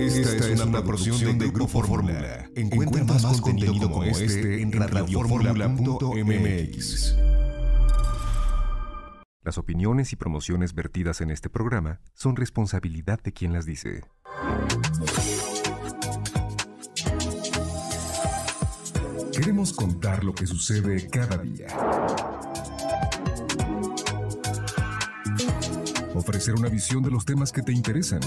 Esta, es, una, producción de Grupo Fórmula. Encuentra, más contenido como este en radioformula.mx. Las opiniones y promociones vertidas en este programa son responsabilidad de quien las dice. Queremos contar lo que sucede cada día. Ofrecer una visión de los temas que te interesan.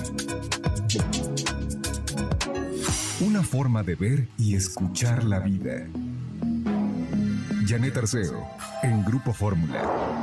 Forma de ver y escuchar la vida. Janet Arceo, en Grupo Fórmula.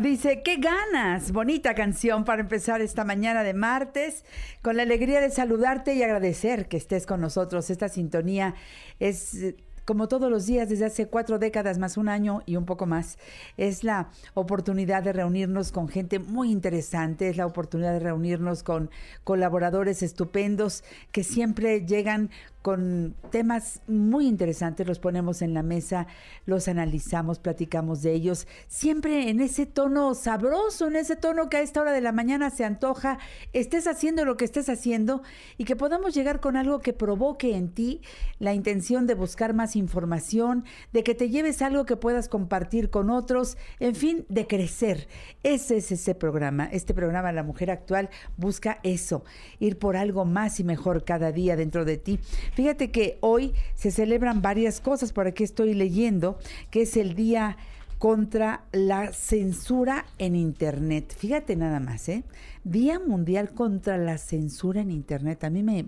Dice, qué ganas, bonita canción para empezar esta mañana de martes, con la alegría de saludarte y agradecer que estés con nosotros. Esta sintonía es como todos los días desde hace cuatro décadas más un año y un poco más, es la oportunidad de reunirnos con gente muy interesante, es la oportunidad de reunirnos con colaboradores estupendos que siempre llegan con temas muy interesantes, los ponemos en la mesa, los analizamos, platicamos de ellos, siempre en ese tono sabroso, en ese tono que a esta hora de la mañana se antoja, estés haciendo lo que estés haciendo y que podamos llegar con algo que provoque en ti la intención de buscar más información, de que te lleves algo que puedas compartir con otros, en fin, de crecer. Ese es ese programa, este programa La Mujer Actual busca eso, ir por algo más y mejor cada día dentro de ti. Fíjate que hoy se celebran varias cosas, por aquí estoy leyendo, que es el Día contra la censura en Internet. Fíjate nada más, ¿eh? Día Mundial contra la censura en Internet. A mí me,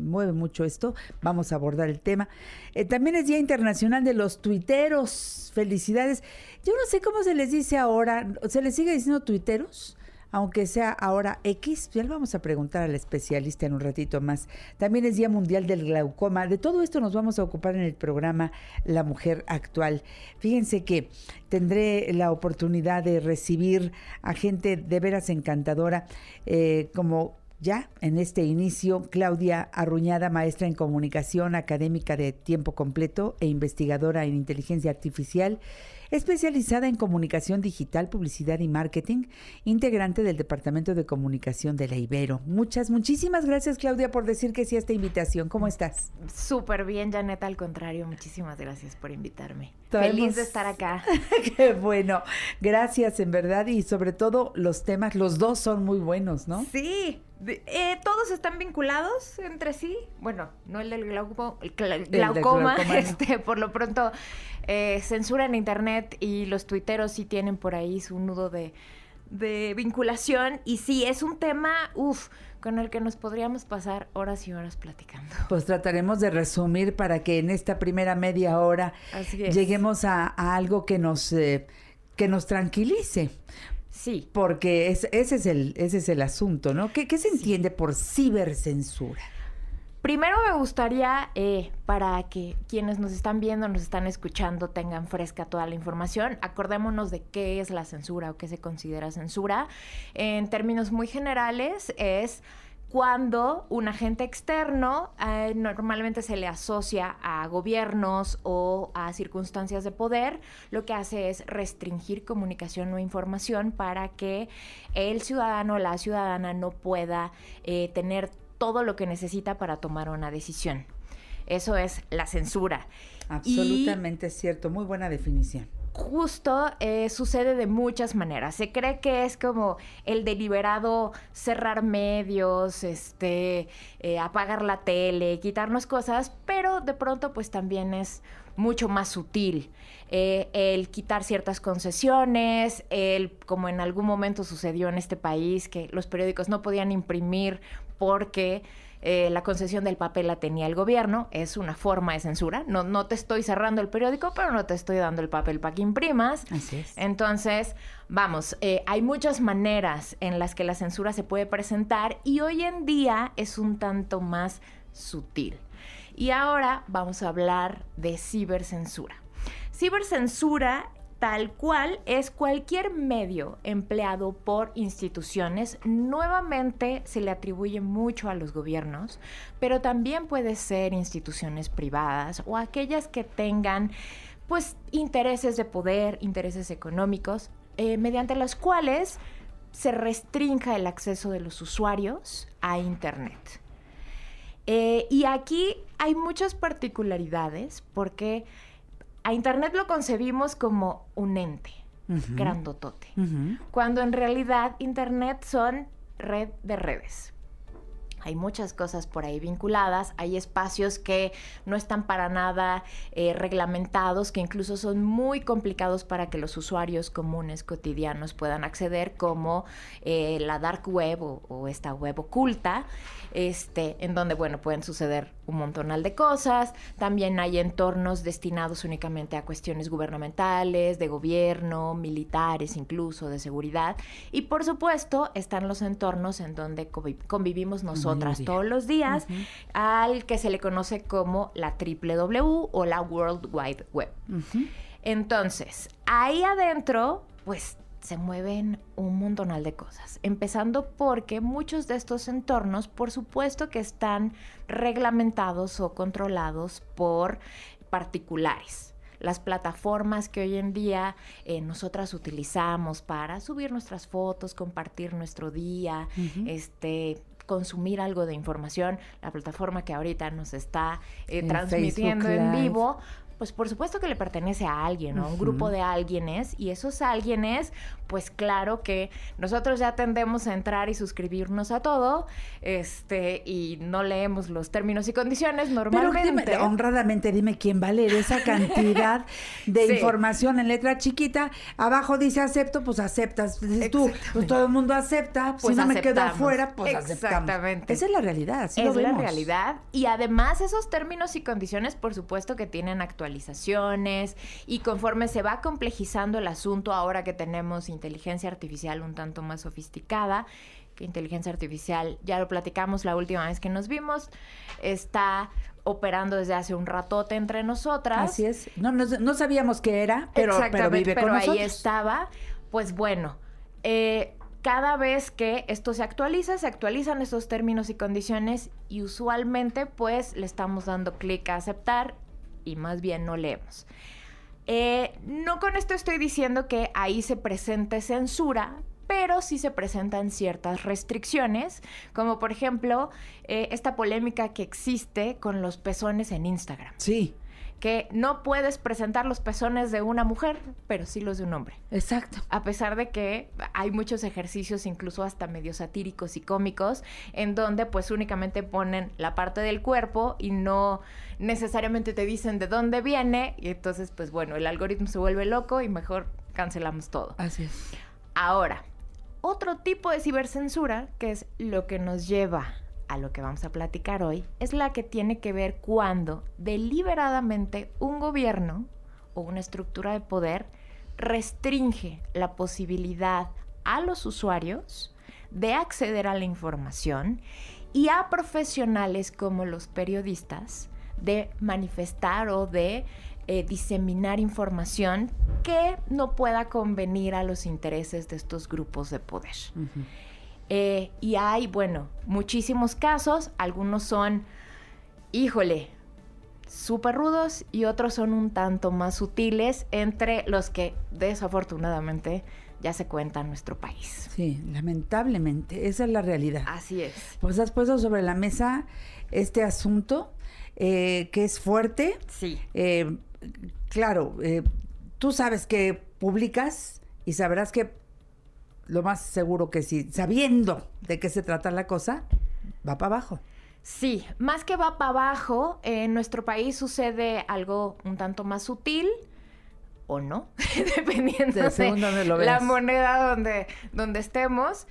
mueve mucho esto. Vamos a abordar el tema. Eh, también es Día Internacional de los Tuiteros. Felicidades. Yo no sé cómo se les dice ahora. ¿Se les sigue diciendo tuiteros? Aunque sea ahora X, ya le vamos a preguntar al especialista en un ratito más. También es Día Mundial del Glaucoma. De todo esto nos vamos a ocupar en el programa La Mujer Actual. Fíjense que tendré la oportunidad de recibir a gente de veras encantadora, eh, como ya en este inicio, Claudia Arruñada, maestra en comunicación académica de tiempo completo e investigadora en inteligencia artificial especializada en comunicación digital, publicidad y marketing, integrante del Departamento de Comunicación de la Ibero. Muchas, muchísimas gracias Claudia por decir que sí a esta invitación. ¿Cómo estás? Súper bien, Janet, al contrario, muchísimas gracias por invitarme. Feliz de estar acá. Qué bueno, gracias en verdad y sobre todo los temas, los dos son muy buenos, ¿no? Sí, eh, todos están vinculados entre sí. Bueno, no el del glaucoma, este, por lo pronto eh, censura en internet y los tuiteros sí tienen por ahí su nudo de, vinculación. Y sí, es un tema, uff, con el que nos podríamos pasar horas y horas platicando. Pues trataremos de resumir para que en esta primera media hora lleguemos a, algo que nos, eh, que nos tranquilice. Sí. Porque ese, es el, ese es el asunto, ¿no? ¿Qué, se entiende por cibercensura? Primero me gustaría, eh, para que quienes nos están viendo, nos están escuchando, tengan fresca toda la información, acordémonos de qué es la censura o qué se considera censura. En términos muy generales, es cuando un agente externo eh, normalmente se le asocia a gobiernos o a circunstancias de poder, lo que hace es restringir comunicación o información para que el ciudadano o la ciudadana no pueda eh, tener todo lo que necesita para tomar una decisión. Eso es la censura. Absolutamente cierto, muy buena definición. Justo eh, sucede de muchas maneras. Se cree que es como el deliberado cerrar medios, este, eh, apagar la tele, quitarnos cosas, pero de pronto pues también es mucho más sutil. Eh, el quitar ciertas concesiones, el, como en algún momento sucedió en este país, que los periódicos no podían imprimir porque eh, la concesión del papel la tenía el gobierno, es una forma de censura. No, no te estoy cerrando el periódico, pero no te estoy dando el papel para que imprimas. Así es. Entonces, vamos, eh, hay muchas maneras en las que la censura se puede presentar y hoy en día es un tanto más sutil. Y ahora vamos a hablar de cibercensura. Cibercensura tal cual es cualquier medio empleado por instituciones. Nuevamente se le atribuye mucho a los gobiernos, pero también puede ser instituciones privadas o aquellas que tengan pues intereses de poder, intereses económicos, eh, mediante los cuales se restrinja el acceso de los usuarios a Internet. Eh, y aquí hay muchas particularidades porque a Internet lo concebimos como un ente grandotote, cuando en realidad Internet son red de redes. Hay muchas cosas por ahí vinculadas, hay espacios que no están para nada eh, reglamentados, que incluso son muy complicados para que los usuarios comunes cotidianos puedan acceder, como eh, la dark web o, esta web oculta, este, en donde, bueno, pueden suceder un montonal de cosas. También hay entornos destinados únicamente a cuestiones gubernamentales, de gobierno, militares incluso, de seguridad. Y por supuesto están los entornos en donde convivimos nosotras todos los días, al que se le conoce como la W o la World Wide Web. Entonces, ahí adentro, pues se mueven un montonal de cosas, empezando porque muchos de estos entornos, por supuesto que están reglamentados o controlados por particulares. Las plataformas que hoy en día eh, nosotras utilizamos para subir nuestras fotos, compartir nuestro día, este, consumir algo de información, la plataforma que ahorita nos está eh, transmitiendo en vivo, pues por supuesto que le pertenece a alguien, a un grupo de alguienes, y esos alguienes, pues claro que nosotros ya tendemos a entrar y suscribirnos a todo, este, y no leemos los términos y condiciones normalmente. Pero honradamente dime quién va a leer esa cantidad de información en letra chiquita, abajo dice acepto, pues aceptas, dices tú, pues todo el mundo acepta, pues si no me quedo afuera, pues Exactamente. Esa es la realidad, así es lo vemos. la realidad, y además esos términos y condiciones, por supuesto que tienen actualidad actualizaciones y conforme se va complejizando el asunto ahora que tenemos inteligencia artificial un tanto más sofisticada, que inteligencia artificial, ya lo platicamos la última vez que nos vimos, está operando desde hace un ratote entre nosotras. Así es. No, no, sabíamos qué era, pero, pero vive pero con ahí estaba. Pues bueno, eh, cada vez que esto se actualiza, se actualizan esos términos y condiciones y usualmente pues le estamos dando clic a aceptar y más bien no leemos. Eh, no con esto estoy diciendo que ahí se presente censura, pero sí se presentan ciertas restricciones, como por ejemplo eh, esta polémica que existe con los pezones en Instagram. Sí que no puedes presentar los pezones de una mujer, pero sí los de un hombre. Exacto. A pesar de que hay muchos ejercicios, incluso hasta medio satíricos y cómicos, en donde pues únicamente ponen la parte del cuerpo y no necesariamente te dicen de dónde viene, y entonces pues bueno, el algoritmo se vuelve loco y mejor cancelamos todo. Así es. Ahora, otro tipo de cibercensura, que es lo que nos lleva a lo que vamos a platicar hoy, es la que tiene que ver cuando deliberadamente un gobierno o una estructura de poder restringe la posibilidad a los usuarios de acceder a la información y a profesionales como los periodistas de manifestar o de eh, diseminar información que no pueda convenir a los intereses de estos grupos de poder. Eh, y hay, bueno, muchísimos casos, algunos son, híjole, súper rudos y otros son un tanto más sutiles entre los que desafortunadamente ya se cuenta en nuestro país. Sí, lamentablemente, esa es la realidad. Así es. Pues has puesto sobre la mesa este asunto eh, que es fuerte. Sí. Eh, claro, tú sabes que publicas y sabrás que lo más seguro que sí, sabiendo de qué se trata la cosa, va para abajo. Sí, más que va para abajo, en nuestro país sucede algo un tanto más sutil o no, dependiendo de, la moneda donde, donde estemos.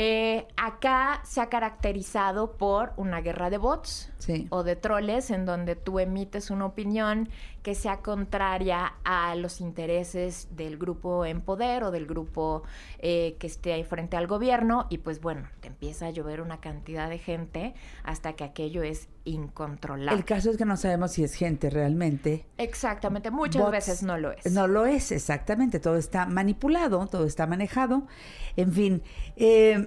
Eh, acá se ha caracterizado por una guerra de bots Sí. o de troles en donde tú emites una opinión que sea contraria a los intereses del grupo en poder o del grupo eh, que esté ahí frente al gobierno y pues bueno, te empieza a llover una cantidad de gente hasta que aquello es incontrolable. El caso es que no sabemos si es gente realmente. Exactamente, muchas Bots. veces no lo es. No lo es, exactamente. Todo está manipulado, todo está manejado. En fin, eh,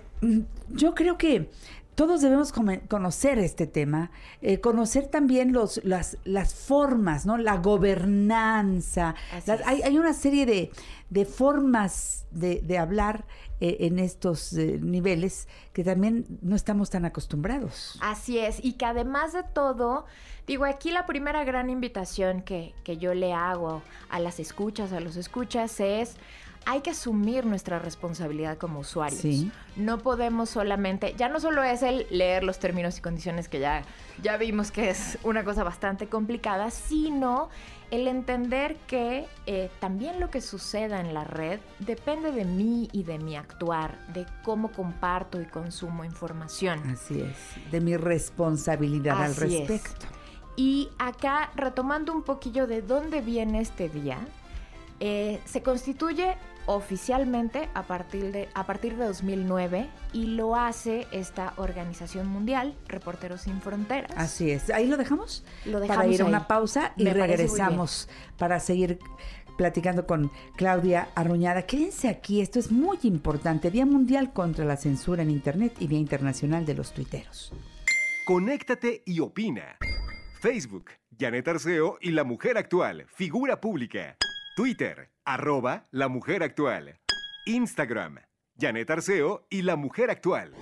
yo creo que todos debemos conocer este tema, eh, conocer también los, las, las formas, ¿no? La gobernanza. Las- hay, hay una serie de, de formas de, de hablar eh, en estos eh, niveles que también no estamos tan acostumbrados. Así es, y que además de todo, digo, aquí la primera gran invitación que, que yo le hago a las escuchas, a los escuchas, es hay que asumir nuestra responsabilidad como usuarios. Sí. No podemos solamente, ya no solo es el leer los términos y condiciones que ya, ya vimos que es una cosa bastante complicada, sino el entender que eh, también lo que suceda en la red depende de mí y de mi actuar, de cómo comparto y consumo información. Así es, de mi responsabilidad al es. respecto. Y acá, retomando un poquillo de dónde viene este día, eh, se constituye oficialmente a partir, de, a partir de 2009 y lo hace esta organización mundial, Reporteros Sin Fronteras. Así es. Ahí lo dejamos, Lo para dejamos ir a ahí. una pausa y Me regresamos para seguir platicando con Claudia Arruñada. Quédense aquí, esto es muy importante. Día Mundial contra la Censura en Internet y Día Internacional de los Tuiteros. Conéctate y opina. Facebook, Janet Arceo y La Mujer Actual, figura pública. Twitter, arroba La Mujer Actual. Instagram, Janet Arceo y La Mujer Actual.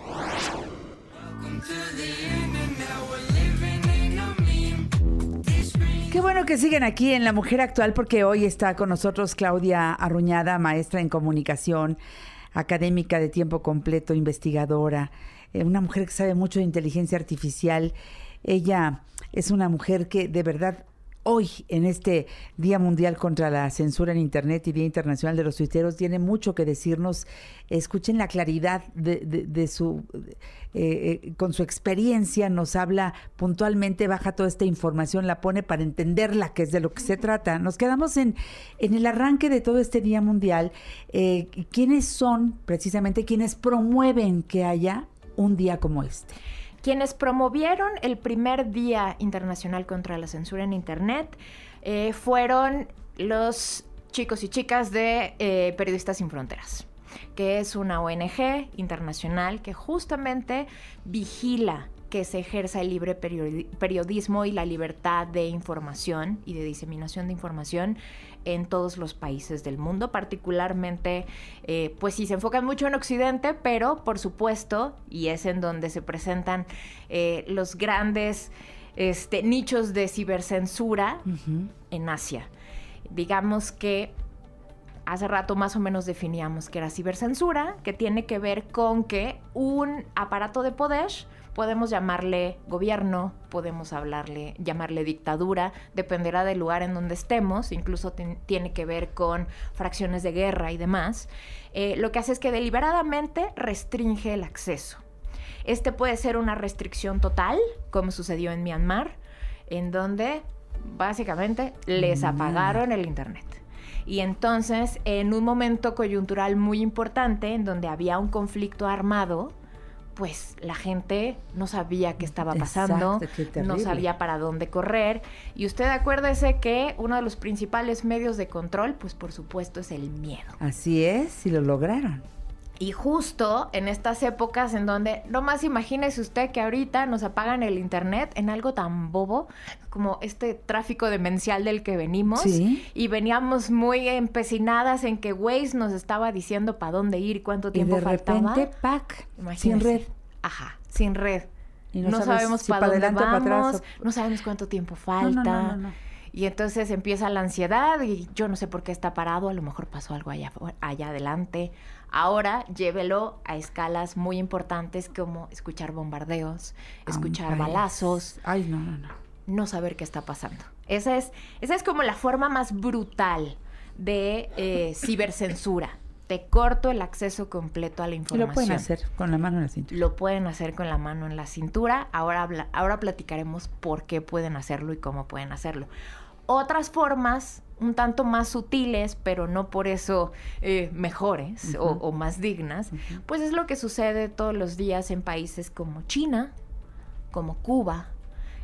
Qué bueno que siguen aquí en La Mujer Actual porque hoy está con nosotros Claudia Arruñada, maestra en comunicación, académica de tiempo completo, investigadora, eh, una mujer que sabe mucho de inteligencia artificial. Ella es una mujer que de verdad hoy, en este Día Mundial contra la Censura en Internet y Día Internacional de los Tuiteros, tiene mucho que decirnos. Escuchen la claridad de, de- de su, eh, eh, con su experiencia, nos habla puntualmente, baja toda esta información, la pone para entenderla, que es de lo que se trata. Nos quedamos en, en el arranque de todo este Día Mundial. Eh, ¿Quiénes son precisamente quienes promueven que haya un día como este? Quienes promovieron el primer Día Internacional contra la Censura en Internet eh, fueron los chicos y chicas de eh, Periodistas Sin Fronteras, que es una ONG internacional que justamente vigila que se ejerza el libre periodi- periodismo y la libertad de información y de diseminación de información en todos los países del mundo, particularmente, eh, pues sí, se enfocan mucho en Occidente, pero por supuesto, y es en donde se presentan eh, los grandes este, nichos de cibercensura en Asia. Digamos que hace rato más o menos definíamos que era cibercensura, que tiene que ver con que un aparato de poder, podemos llamarle gobierno, podemos hablarle, llamarle dictadura, dependerá del lugar en donde estemos, incluso tiene que ver con fracciones de guerra y demás, eh, lo que hace es que deliberadamente restringe el acceso. Este puede ser una restricción total, como sucedió en Myanmar, en donde básicamente les apagaron el Internet. Y entonces, en un momento coyuntural muy importante, en donde había un conflicto armado, pues la gente no sabía qué estaba pasando, Exacto, qué no sabía para dónde correr. Y usted acuérdese que uno de los principales medios de control, pues por supuesto, es el miedo. Así es, y lo lograron. Y justo en estas épocas en donde, nomás imagínese usted que ahorita nos apagan el internet en algo tan bobo como este tráfico demencial del que venimos. Sí. Y veníamos muy empecinadas en que Waze nos estaba diciendo para dónde ir cuánto Y tiempo de faltaba. repente, pack, sin red. Ajá, sin red. Y no, no sabemos si para dónde adelante o para vamos, atrás o- no sabemos cuánto tiempo falta. no, no. Y entonces empieza la ansiedad y yo no sé por qué está parado, a lo mejor pasó algo allá, allá adelante. Ahora llévelo a escalas muy importantes como escuchar bombardeos, escuchar Ay, balazos, Ay, no, no, no. no saber qué está pasando. Esa es, esa es como la forma más brutal de eh, cibercensura. te corto el acceso completo a la información. lo pueden hacer con la mano en la cintura. Lo pueden hacer con la mano en la cintura. Ahora, habla- ahora platicaremos por qué pueden hacerlo y cómo pueden hacerlo. Otras formas, un tanto más sutiles, pero no por eso eh, mejores o, o más dignas, pues es lo que sucede todos los días en países como China, como Cuba,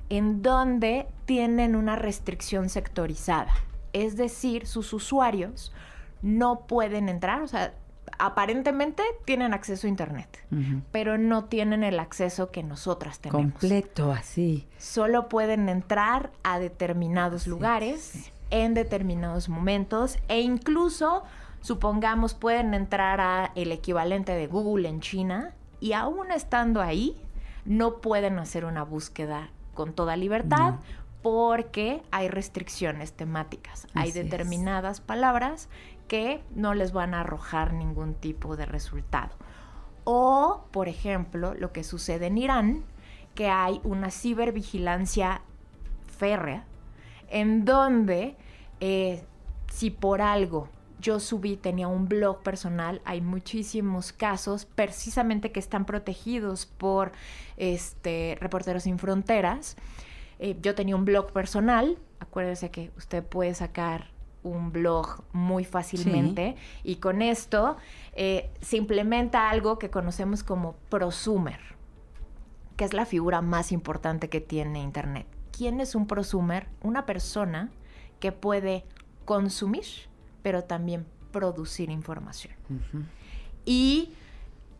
en donde tienen una restricción sectorizada. Es decir, sus usuarios no pueden entrar, o sea, aparentemente tienen acceso a Internet, pero no tienen el acceso que nosotras tenemos. Completo, así. Solo pueden entrar a determinados lugares, sí. En determinados momentos, e incluso, supongamos, pueden entrar a el equivalente de Google en China, y aún estando ahí, no pueden hacer una búsqueda con toda libertad. No. Porque hay restricciones temáticas. hay es. determinadas palabras que no les van a arrojar ningún tipo de resultado. O, por ejemplo, lo que sucede en Irán, que hay una cibervigilancia férrea, en donde eh, si por algo yo subí, tenía un blog personal, hay muchísimos casos precisamente que están protegidos por este, Reporteros Sin Fronteras. Eh, yo tenía un blog personal, acuérdese que usted puede sacar un blog muy fácilmente y con esto eh, se implementa algo que conocemos como prosumer, que es la figura más importante que tiene Internet. ¿Quién es un prosumer? Una persona que puede consumir, pero también producir información. Y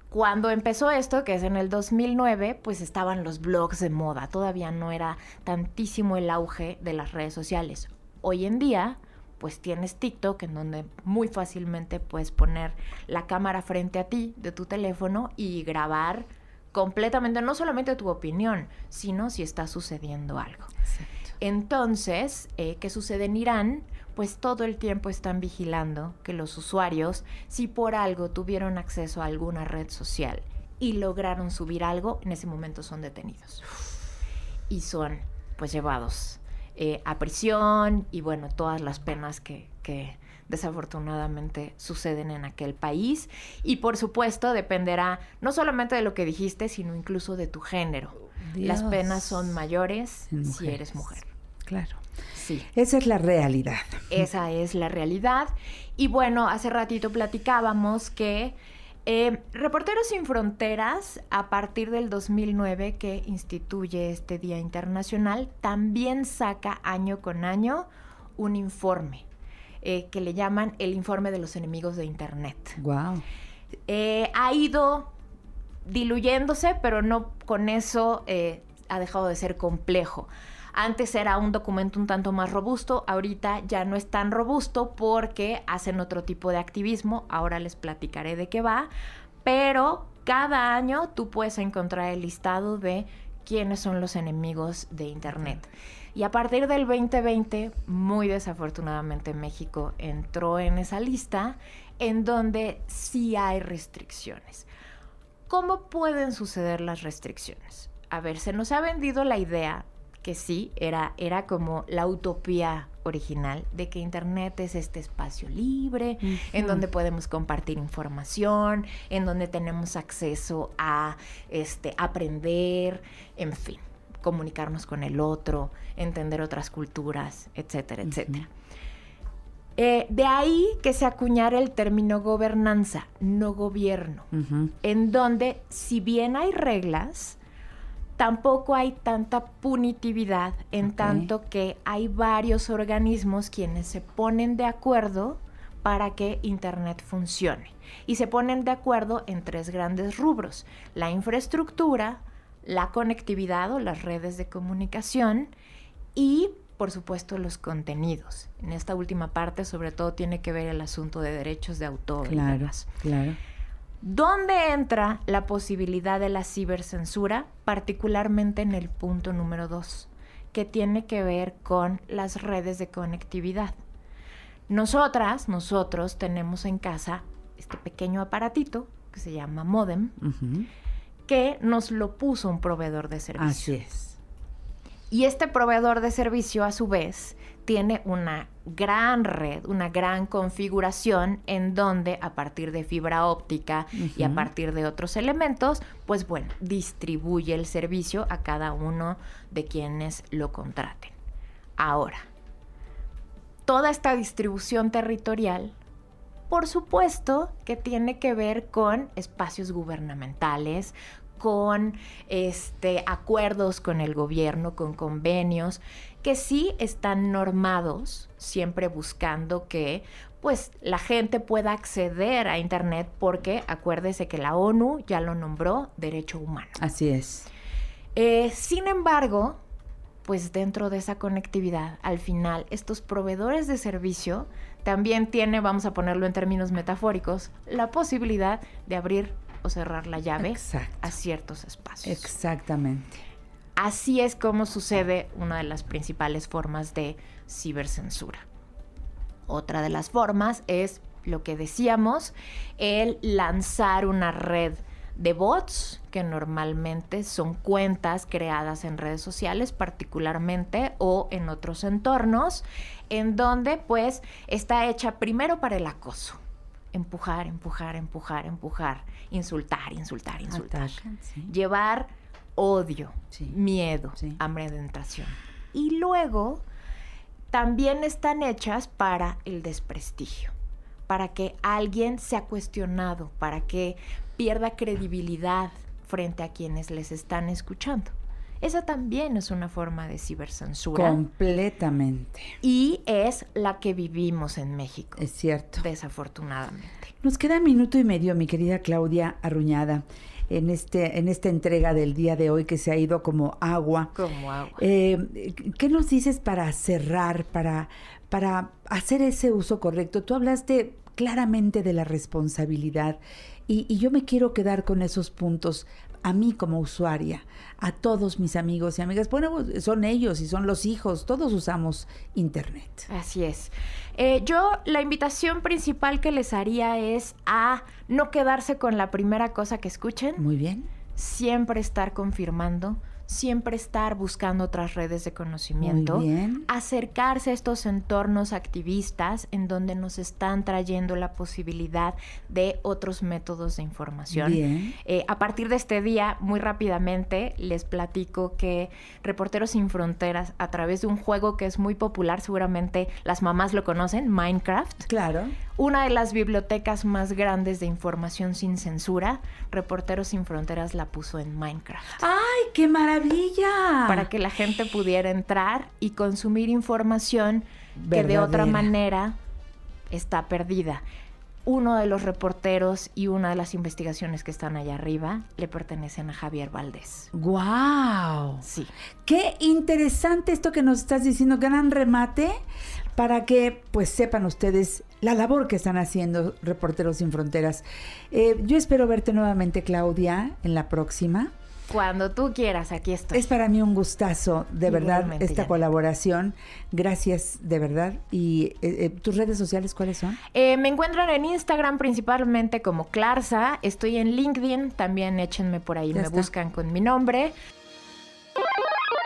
cuando empezó esto, que es en el 2009, pues estaban los blogs de moda. Todavía no era tantísimo el auge de las redes sociales. Hoy en día, pues tienes TikTok en donde muy fácilmente puedes poner la cámara frente a ti de tu teléfono y grabar completamente, no solamente tu opinión, sino si está sucediendo algo. Entonces, eh, ¿qué sucede en Irán? Pues todo el tiempo están vigilando que los usuarios, si por algo tuvieron acceso a alguna red social y lograron subir algo, en ese momento son detenidos. Y son pues llevados eh, a prisión y bueno, todas las penas que, que desafortunadamente suceden en aquel país. Y por supuesto dependerá no solamente de lo que dijiste, sino incluso de tu género. Las penas son mayores si mujeres. eres mujer. Claro. Sí. Esa es la realidad. Esa es la realidad. Y bueno, hace ratito platicábamos que eh, Reporteros Sin Fronteras, a partir del 2009 que instituye este Día Internacional, también saca año con año un informe eh, que le llaman el informe de los enemigos de Internet. Wow. Eh, ha ido diluyéndose, pero no con eso eh, ha dejado de ser complejo. Antes era un documento un tanto más robusto, ahorita ya no es tan robusto porque hacen otro tipo de activismo, ahora les platicaré de qué va, pero cada año tú puedes encontrar el listado de quiénes son los enemigos de Internet. Y a partir del 2020, muy desafortunadamente México entró en esa lista en donde sí hay restricciones. ¿Cómo pueden suceder las restricciones? A ver, se nos ha vendido la idea que sí, era, era como la utopía original de que Internet es este espacio libre, en donde podemos compartir información, en donde tenemos acceso a este, aprender, en fin, comunicarnos con el otro, entender otras culturas, etcétera, etcétera. Eh, de ahí que se acuñara el término gobernanza, no gobierno, en donde si bien hay reglas, tampoco hay tanta punitividad en tanto que hay varios organismos quienes se ponen de acuerdo para que Internet funcione. Y se ponen de acuerdo en tres grandes rubros, la infraestructura, la conectividad o las redes de comunicación y, por supuesto, los contenidos. En esta última parte, sobre todo, tiene que ver el asunto de derechos de autor. y Claro, demás. claro. ¿Dónde entra la posibilidad de la cibercensura? Particularmente en el punto número dos, que tiene que ver con las redes de conectividad. Nosotras, nosotros tenemos en casa este pequeño aparatito que se llama modem, que nos lo puso un proveedor de Así servicio. es. Y este proveedor de servicio, a su vez, tiene una gran red, una gran configuración en donde a partir de fibra óptica y a partir de otros elementos, pues bueno, distribuye el servicio a cada uno de quienes lo contraten. Ahora, toda esta distribución territorial, por supuesto que tiene que ver con espacios gubernamentales, con este, acuerdos con el gobierno, con convenios, que sí están normados, siempre buscando que pues la gente pueda acceder a Internet porque acuérdese que la ONU ya lo nombró derecho humano. Así es. Eh, sin embargo, pues dentro de esa conectividad, al final, estos proveedores de servicio también tienen, vamos a ponerlo en términos metafóricos, la posibilidad de abrir o cerrar la llave a ciertos espacios. Exactamente. Así es como sucede una de las principales formas de cibercensura. Otra de las formas es lo que decíamos, el lanzar una red de bots, que normalmente son cuentas creadas en redes sociales particularmente o en otros entornos, en donde pues está hecha primero para el acoso. Empujar, empujar, empujar, empujar, insultar, insultar, insultar. Llevar odio, miedo, amedrentación. Y luego también están hechas para el desprestigio, para que alguien sea cuestionado, para que pierda credibilidad frente a quienes les están escuchando. Esa también es una forma de cibercensura. Completamente. Y es la que vivimos en México. Es cierto. Desafortunadamente. Nos queda minuto y medio, mi querida Claudia Arruñada, en, este, en esta entrega del día de hoy que se ha ido como agua. Como agua. Eh, ¿Qué nos dices para cerrar, para, para hacer ese uso correcto? Tú hablaste claramente de la responsabilidad y, yo me quiero quedar con esos puntos a mí como usuaria, a todos mis amigos y amigas. Bueno, son ellos y son los hijos, todos usamos Internet. Así es. Eh, yo la invitación principal que les haría es a no quedarse con la primera cosa que escuchen. Muy bien. Siempre estar confirmando siempre estar buscando otras redes de conocimiento, acercarse a estos entornos activistas en donde nos están trayendo la posibilidad de otros métodos de información. Eh, a partir de este día, muy rápidamente, les platico que Reporteros Sin Fronteras, a través de un juego que es muy popular, seguramente las mamás lo conocen, Minecraft. Claro. Una de las bibliotecas más grandes de información sin censura, Reporteros Sin Fronteras la puso en Minecraft. ¡Ay, qué maravilla! Para que la gente pudiera entrar y consumir información que de otra manera está perdida. Uno de los reporteros y una de las investigaciones que están allá arriba le pertenecen a Javier Valdés. ¡Guau! Sí. Qué interesante esto que nos estás diciendo. Gran remate para que pues sepan ustedes la labor que están haciendo Reporteros Sin Fronteras. Eh, yo espero verte nuevamente, Claudia, en la próxima. Cuando tú quieras, aquí estoy. Es para mí un gustazo, de verdad, esta colaboración. Gracias, de verdad. ¿Y eh, eh, tus redes sociales cuáles son? Eh, me encuentran en Instagram principalmente como Clarsa. Estoy en LinkedIn, también échenme por ahí, me buscan con mi nombre.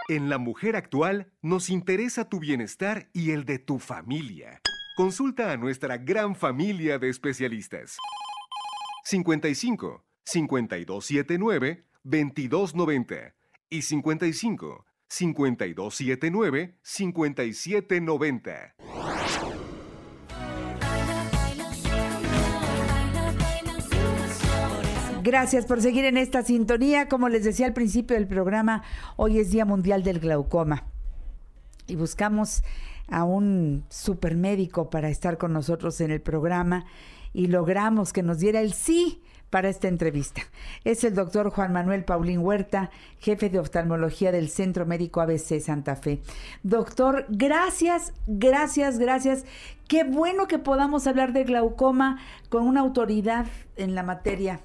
En La Mujer Actual nos interesa tu bienestar y el de tu familia. Consulta a nuestra gran familia de especialistas. 55 5279 2290 y 55 5279 5790. Gracias por seguir en esta sintonía. Como les decía al principio del programa, hoy es Día Mundial del Glaucoma. Y buscamos a un supermédico para estar con nosotros en el programa y logramos que nos diera el sí para esta entrevista. Es el doctor Juan Manuel Paulín Huerta, jefe de oftalmología del Centro Médico ABC Santa Fe. Doctor, gracias, gracias, gracias. Qué bueno que podamos hablar de glaucoma con una autoridad en la materia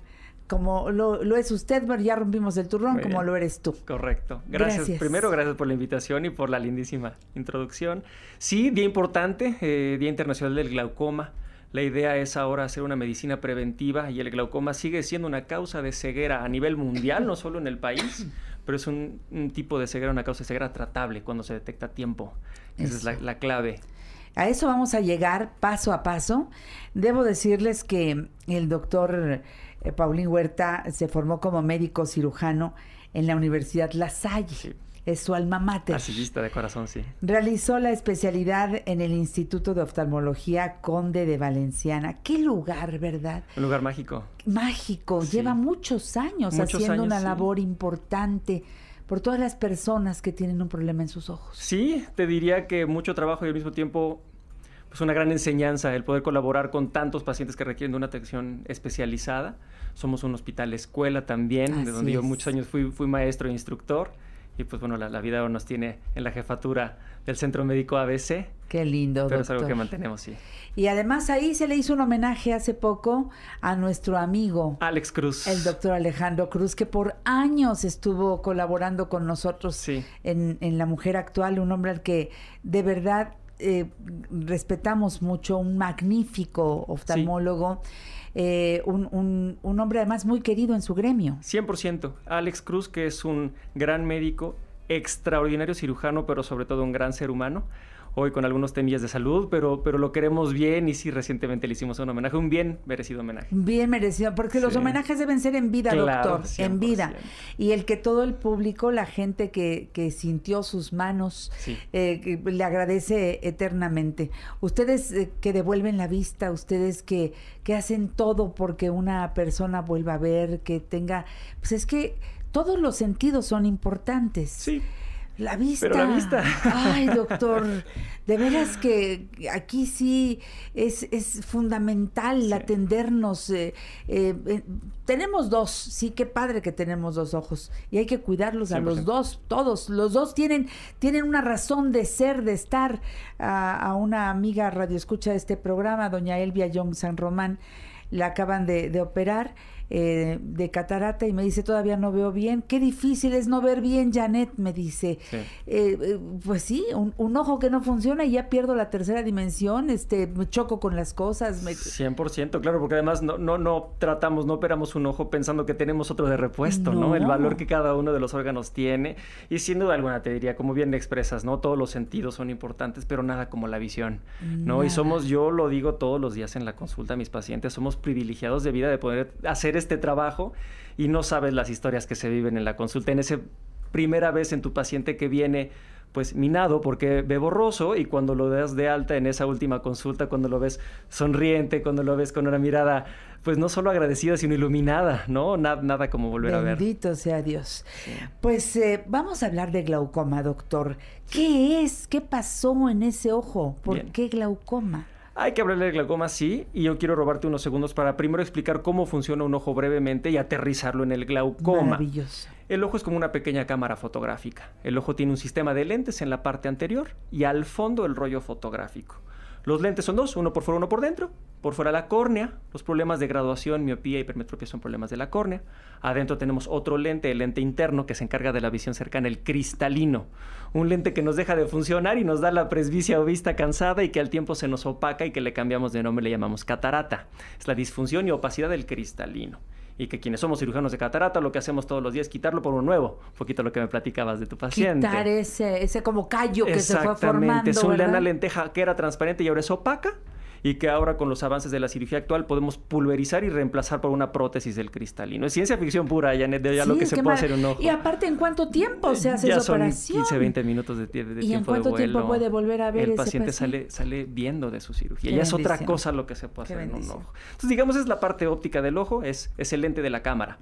como lo, es usted, ya rompimos el turrón, como lo eres tú. Correcto. Gracias. Primero, gracias por la invitación y por la lindísima introducción. Sí, día importante, eh, Día Internacional del Glaucoma. La idea es ahora hacer una medicina preventiva y el glaucoma sigue siendo una causa de ceguera a nivel mundial, no solo en el país. pero es un, tipo de ceguera, una causa de ceguera tratable cuando se detecta a tiempo. Esa es la, clave. A eso vamos a llegar paso a paso. Debo decirles que el doctor eh, Paulín Huerta se formó como médico cirujano en la Universidad La Salle es su alma mater. Asillista de corazón, sí. Realizó la especialidad en el Instituto de Oftalmología Conde de Valenciana. Qué lugar, ¿verdad? Un lugar mágico. Mágico. Lleva muchos años haciendo una labor importante por todas las personas que tienen un problema en sus ojos. Sí, te diría que mucho trabajo y al mismo tiempo pues una gran enseñanza el poder colaborar con tantos pacientes que requieren de una atención especializada. Somos un hospital escuela también, de donde yo muchos años fui, fui maestro e instructor y pues bueno, la, vida nos tiene en la jefatura del Centro Médico ABC. Qué lindo. Pero es algo que mantenemos, sí. Y además ahí se le hizo un homenaje hace poco a nuestro amigo Alex Cruz. El doctor Alejandro Cruz, que por años estuvo colaborando con nosotros en, en, La Mujer Actual, un hombre al que de verdad eh, respetamos mucho, un magnífico oftalmólogo. Eh, un, un, hombre además muy querido en su gremio. 100%. Alex Cruz, que es un gran médico, extraordinario cirujano, pero sobre todo un gran ser humano hoy con algunos temillas de salud, pero, pero lo queremos bien y sí, recientemente le hicimos un homenaje, un bien merecido homenaje. Bien merecido, porque los homenajes deben ser en vida, doctor, en vida. Y el que todo el público, la gente que, que sintió sus manos, eh, le agradece eternamente. Ustedes eh, que devuelven la vista, ustedes que, que hacen todo porque una persona vuelva a ver, que tenga, pues es que todos los sentidos son importantes. Sí. La vista. Pero la vista. Ay, doctor, de veras que aquí sí es, es fundamental atendernos. Eh, eh, eh, tenemos dos, sí, qué padre que tenemos dos ojos y hay que cuidarlos a los dos, todos. Los dos tienen, tienen una razón de ser, de estar. A, una amiga radio escucha de este programa, doña Elvia Young San Román, la acaban de, de operar eh, de catarata y me dice, todavía no veo bien. Qué difícil es no ver bien, Janet, me dice. Eh, eh, pues sí, un, ojo que no funciona y ya pierdo la tercera dimensión, este, me choco con las cosas. Me... 100%, claro, porque además no, no, no tratamos, no operamos un ojo pensando que tenemos otro de repuesto, no. El valor que cada uno de los órganos tiene. Y sin duda alguna te diría, como bien expresas, ¿no? Todos los sentidos son importantes, pero nada como la visión, ¿no? Y somos, yo lo digo todos los días en la consulta a mis pacientes, somos privilegiados de vida de poder hacer este trabajo y no sabes las historias que se viven en la consulta. En esa primera vez en tu paciente que viene pues minado porque ve borroso y cuando lo das de alta en esa última consulta, cuando lo ves sonriente, cuando lo ves con una mirada pues no solo agradecida, sino iluminada, ¿no? Nada, nada como volver a ver. Bendito sea Dios. Pues eh, vamos a hablar de glaucoma, doctor. ¿Qué es? ¿Qué pasó en ese ojo? ¿Por qué glaucoma? Hay que hablarle de glaucoma, sí, y yo quiero robarte unos segundos para primero explicar cómo funciona un ojo brevemente y aterrizarlo en el glaucoma. Maravilloso. El ojo es como una pequeña cámara fotográfica. El ojo tiene un sistema de lentes en la parte anterior y al fondo el rollo fotográfico. Los lentes son dos, uno por fuera, uno por dentro. Por fuera la córnea, los problemas de graduación, miopía y hipermetropía son problemas de la córnea. Adentro tenemos otro lente, el lente interno, que se encarga de la visión cercana, el cristalino. Un lente que nos deja de funcionar y nos da la presbicia o vista cansada y que al tiempo se nos opaca y que le cambiamos de nombre, le llamamos catarata. Es la disfunción y opacidad del cristalino y que quienes somos cirujanos de catarata lo que hacemos todos los días es quitarlo por uno nuevo. Un poquito lo que me platicabas de tu paciente. Quitar ese, ese como callo que se fue formando. Es una lenteja que era transparente y ahora es opaca y que ahora con los avances de la cirugía actual podemos pulverizar y reemplazar por una prótesis del cristalino. Es ciencia ficción pura, Janet, de ya lo que se puede hacer un ojo. Y aparte, ¿en cuánto tiempo se hace esa son operación? 15, 20 minutos de, de, ¿Y en cuánto tiempo puede volver a ver El paciente, Sale, sale viendo de su cirugía. ya es otra cosa lo que se puede hacer en un ojo. Entonces, digamos, es la parte óptica del ojo, es, es el lente de la cámara.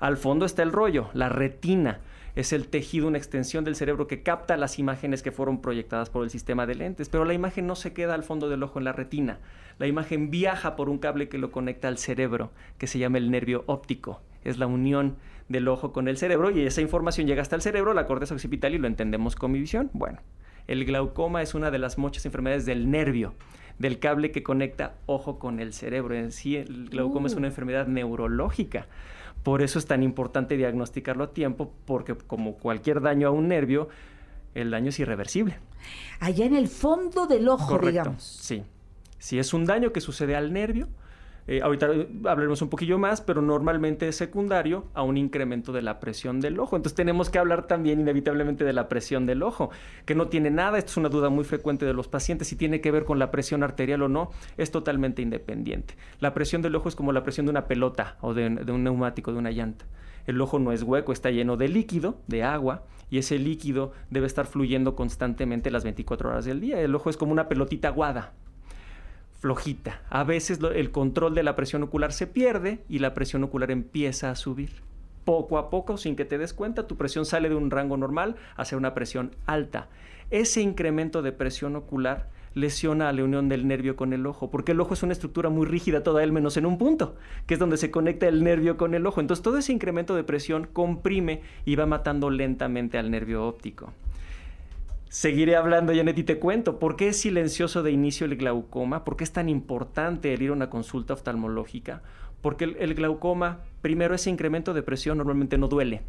Al fondo está el rollo, la retina es el tejido, una extensión del cerebro que capta las imágenes que fueron proyectadas por el sistema de lentes, pero la imagen no se queda al fondo del ojo en la retina. La imagen viaja por un cable que lo conecta al cerebro, que se llama el nervio óptico. Es la unión del ojo con el cerebro y esa información llega hasta el cerebro, la corteza occipital y lo entendemos con mi visión. Bueno, el glaucoma es una de las muchas enfermedades del nervio del cable que conecta ojo con el cerebro. En sí, el glaucoma es uh. una enfermedad neurológica. Por eso es tan importante diagnosticarlo a tiempo, porque como cualquier daño a un nervio, el daño es irreversible. Allá en el fondo del ojo, digamos. Sí. Si es un daño que sucede al nervio, eh, ahorita hablaremos un poquillo más, pero normalmente es secundario a un incremento de la presión del ojo. Entonces tenemos que hablar también inevitablemente de la presión del ojo, que no tiene nada, esto es una duda muy frecuente de los pacientes, si tiene que ver con la presión arterial o no, es totalmente independiente. La presión del ojo es como la presión de una pelota o de, de un neumático, de una llanta. El ojo no es hueco, está lleno de líquido, de agua, y ese líquido debe estar fluyendo constantemente las 24 horas del día. El ojo es como una pelotita aguada, flojita. A veces el control de la presión ocular se pierde y la presión ocular empieza a subir. Poco a poco, sin que te des cuenta, tu presión sale de un rango normal hacia una presión alta. Ese incremento de presión ocular lesiona a la unión del nervio con el ojo, porque el ojo es una estructura muy rígida, toda él menos en un punto, que es donde se conecta el nervio con el ojo. Entonces todo ese incremento de presión comprime y va matando lentamente al nervio óptico. Seguiré hablando, Janet, y te cuento por qué es silencioso de inicio el glaucoma, por qué es tan importante el ir a una consulta oftalmológica, porque el, el glaucoma, primero, ese incremento de presión normalmente no duele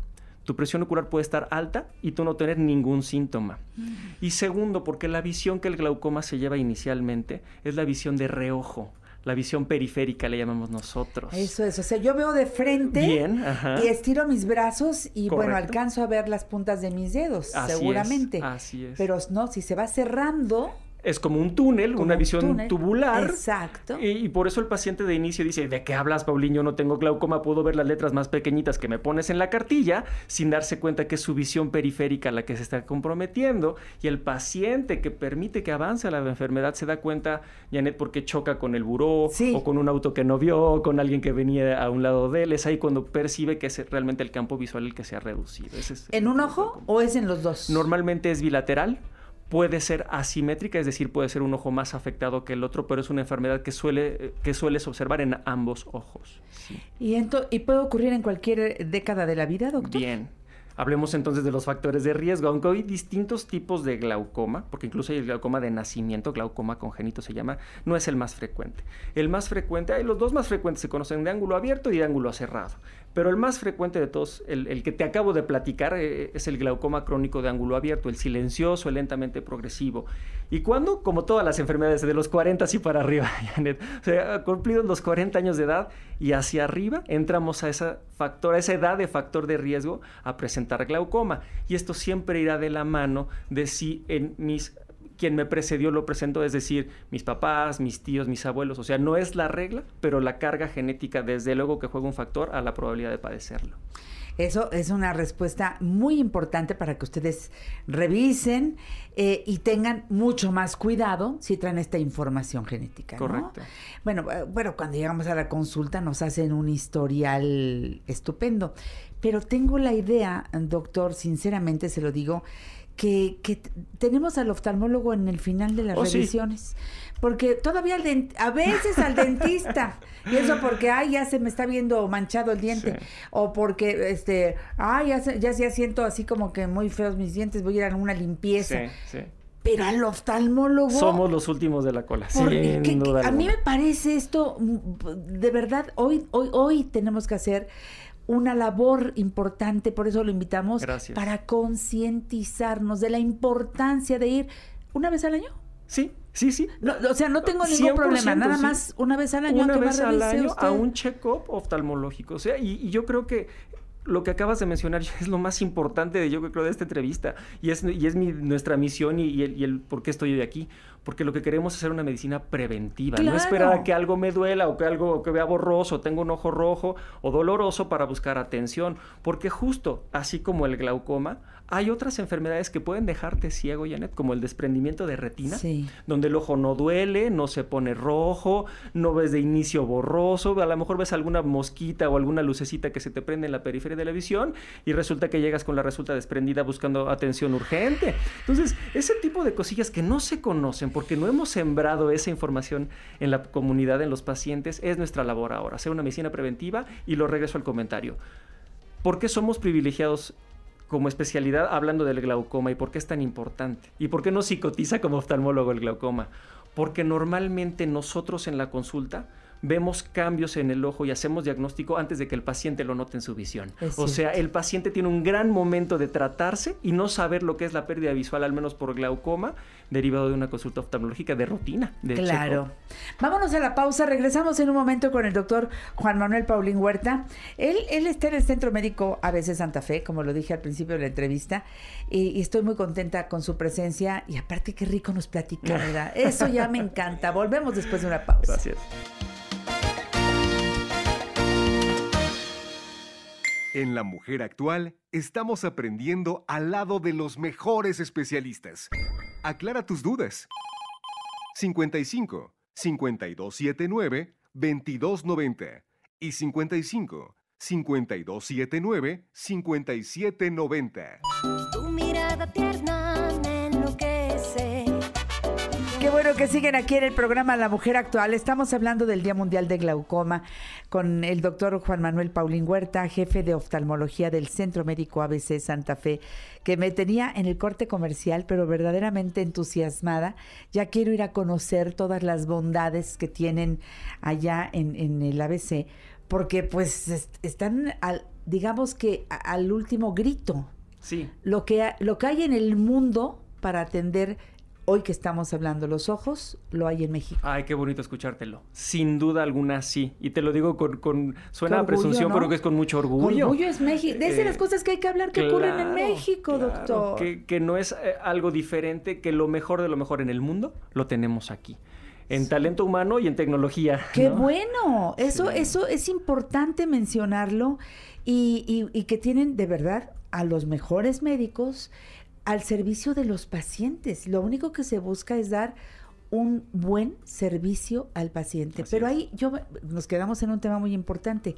tu presión ocular puede estar alta y tú no tener ningún síntoma. Mm. Y segundo, porque la visión que el glaucoma se lleva inicialmente es la visión de reojo. La visión periférica le llamamos nosotros. Eso es, o sea, yo veo de frente y estiro mis brazos y bueno, alcanzo a ver las puntas de mis dedos, seguramente. así es. Pero no, si se va cerrando, es como un túnel, una visión tubular. Exacto. Y, por eso el paciente de inicio dice, ¿de qué hablas, Paulinho? No tengo glaucoma, puedo ver las letras más pequeñitas que me pones en la cartilla, sin darse cuenta que es su visión periférica la que se está comprometiendo. Y el paciente que permite que avance la enfermedad se da cuenta, Janet, porque choca con el buró, o con un auto que no vio, con alguien que venía a un lado de él. Es ahí cuando percibe que es realmente el campo visual el que se ha reducido. ¿En un ojo o es en los dos? Normalmente es bilateral puede ser asimétrica, es decir, puede ser un ojo más afectado que el otro, pero es una enfermedad que, suele, que sueles observar en ambos ojos. ¿Y, ¿Y puede ocurrir en cualquier década de la vida, doctor? Bien. Hablemos entonces de los factores de riesgo, aunque hay distintos tipos de glaucoma, porque incluso hay el glaucoma de nacimiento, glaucoma congénito se llama, no es el más frecuente. El más frecuente, hay los dos más frecuentes se conocen de ángulo abierto y de ángulo cerrado. Pero el más frecuente de todos, el, que te acabo de platicar, eh, es el glaucoma crónico de ángulo abierto, el silencioso, el lentamente progresivo. ¿Y cuándo? Como todas las enfermedades, de los 40 y para arriba, Janet. O sea, cumplidos los 40 años de edad y hacia arriba, entramos a esa, factor, a esa edad de factor de riesgo a presentar glaucoma. Y esto siempre irá de la mano de si en mis quien me precedió lo presentó, es decir, mis papás, mis tíos, mis abuelos. O sea, no es la regla, pero la carga genética desde luego que juega un factor a la probabilidad de padecerlo. Eso es una respuesta muy importante para que ustedes revisen eh, y tengan mucho más cuidado si traen esta información genética. Correcto. Bueno, eh, bueno, cuando llegamos a la consulta nos hacen un historial estupendo. Pero tengo la idea, doctor, sinceramente se lo digo, que, que tenemos al oftalmólogo en el final de las oh, revisiones. Porque todavía a veces al dentista, y eso porque, ay, ya se me está viendo manchado el diente, o porque, este, ay, ya, ya, ya, siento así como que muy feos mis dientes, voy a ir a una limpieza. Pero al oftalmólogo... Somos los últimos de la cola, sin A mí me parece esto, de verdad, hoy, hoy, hoy tenemos que hacer una labor importante, por eso lo invitamos, para concientizarnos de la importancia de ir una vez al año. Sí, sí, sí. o sea, no tengo ningún problema, nada más una vez al año. Una vez al año a un check-up oftalmológico. O sea, y, yo creo que lo que acabas de mencionar es lo más importante de yo creo de esta entrevista y es, y es mi, nuestra misión y, el, y, el, por qué estoy hoy aquí porque lo que queremos es hacer una medicina preventiva, no esperar a que algo me duela o que algo que vea borroso, tengo un ojo rojo o doloroso para buscar atención, porque justo así como el glaucoma, hay otras enfermedades que pueden dejarte ciego, Janet, como el desprendimiento de retina, donde el ojo no duele, no se pone rojo, no ves de inicio borroso, a lo mejor ves alguna mosquita o alguna lucecita que se te prende en la periferia de la visión y resulta que llegas con la resulta desprendida buscando atención urgente. Entonces, ese tipo de cosillas que no se conocen porque no hemos sembrado esa información en la comunidad, en los pacientes, es nuestra labor ahora, hacer una medicina preventiva y lo regreso al comentario. ¿Por qué somos privilegiados como especialidad hablando del glaucoma y por qué es tan importante. ¿Y por qué no psicotiza como oftalmólogo el glaucoma? Porque normalmente nosotros en la consulta vemos cambios en el ojo y hacemos diagnóstico antes de que el paciente lo note en su visión. o sea, el paciente tiene un gran momento de tratarse y no saber lo que es la pérdida visual, al menos por glaucoma, derivado de una consulta oftalmológica de rutina. De claro. Vámonos a la pausa. Regresamos en un momento con el doctor Juan Manuel Paulín Huerta. Él, él está en el Centro Médico ABC Santa Fe, como lo dije al principio de la entrevista, y, estoy muy contenta con su presencia. Y aparte, qué rico nos platica, ¿verdad? Eso ya me encanta. Volvemos después de una pausa. Gracias. En La Mujer Actual estamos aprendiendo al lado de los mejores especialistas. Aclara tus dudas. 55 5279 2290 y 55 5279 5790. Tu mirada tierna que siguen aquí en el programa La Mujer Actual. Estamos hablando del Día Mundial de Glaucoma con el doctor Juan Manuel Paulín Huerta, jefe de oftalmología del Centro Médico ABC Santa Fe, que me tenía en el corte comercial, pero verdaderamente entusiasmada. Ya quiero ir a conocer todas las bondades que tienen allá en, el ABC, porque pues están, al, digamos que al último grito. Sí. Lo que, lo que hay en el mundo para atender hoy que estamos hablando los ojos, lo hay en México. Ay, qué bonito escuchártelo. Sin duda alguna, sí. Y te lo digo con, con suena a presunción, pero que es con mucho orgullo. Orgullo es México. De las eh, cosas que hay que hablar que ocurren en México, doctor. Que, que, no es eh, algo diferente, que lo mejor de lo mejor en el mundo lo tenemos aquí. En talento humano y en tecnología. ¡Qué bueno! Eso, eso es importante mencionarlo y, y, y que tienen de verdad a los mejores médicos al servicio de los pacientes. Lo único que se busca es dar un buen servicio al paciente. Pero ahí yo nos quedamos en un tema muy importante.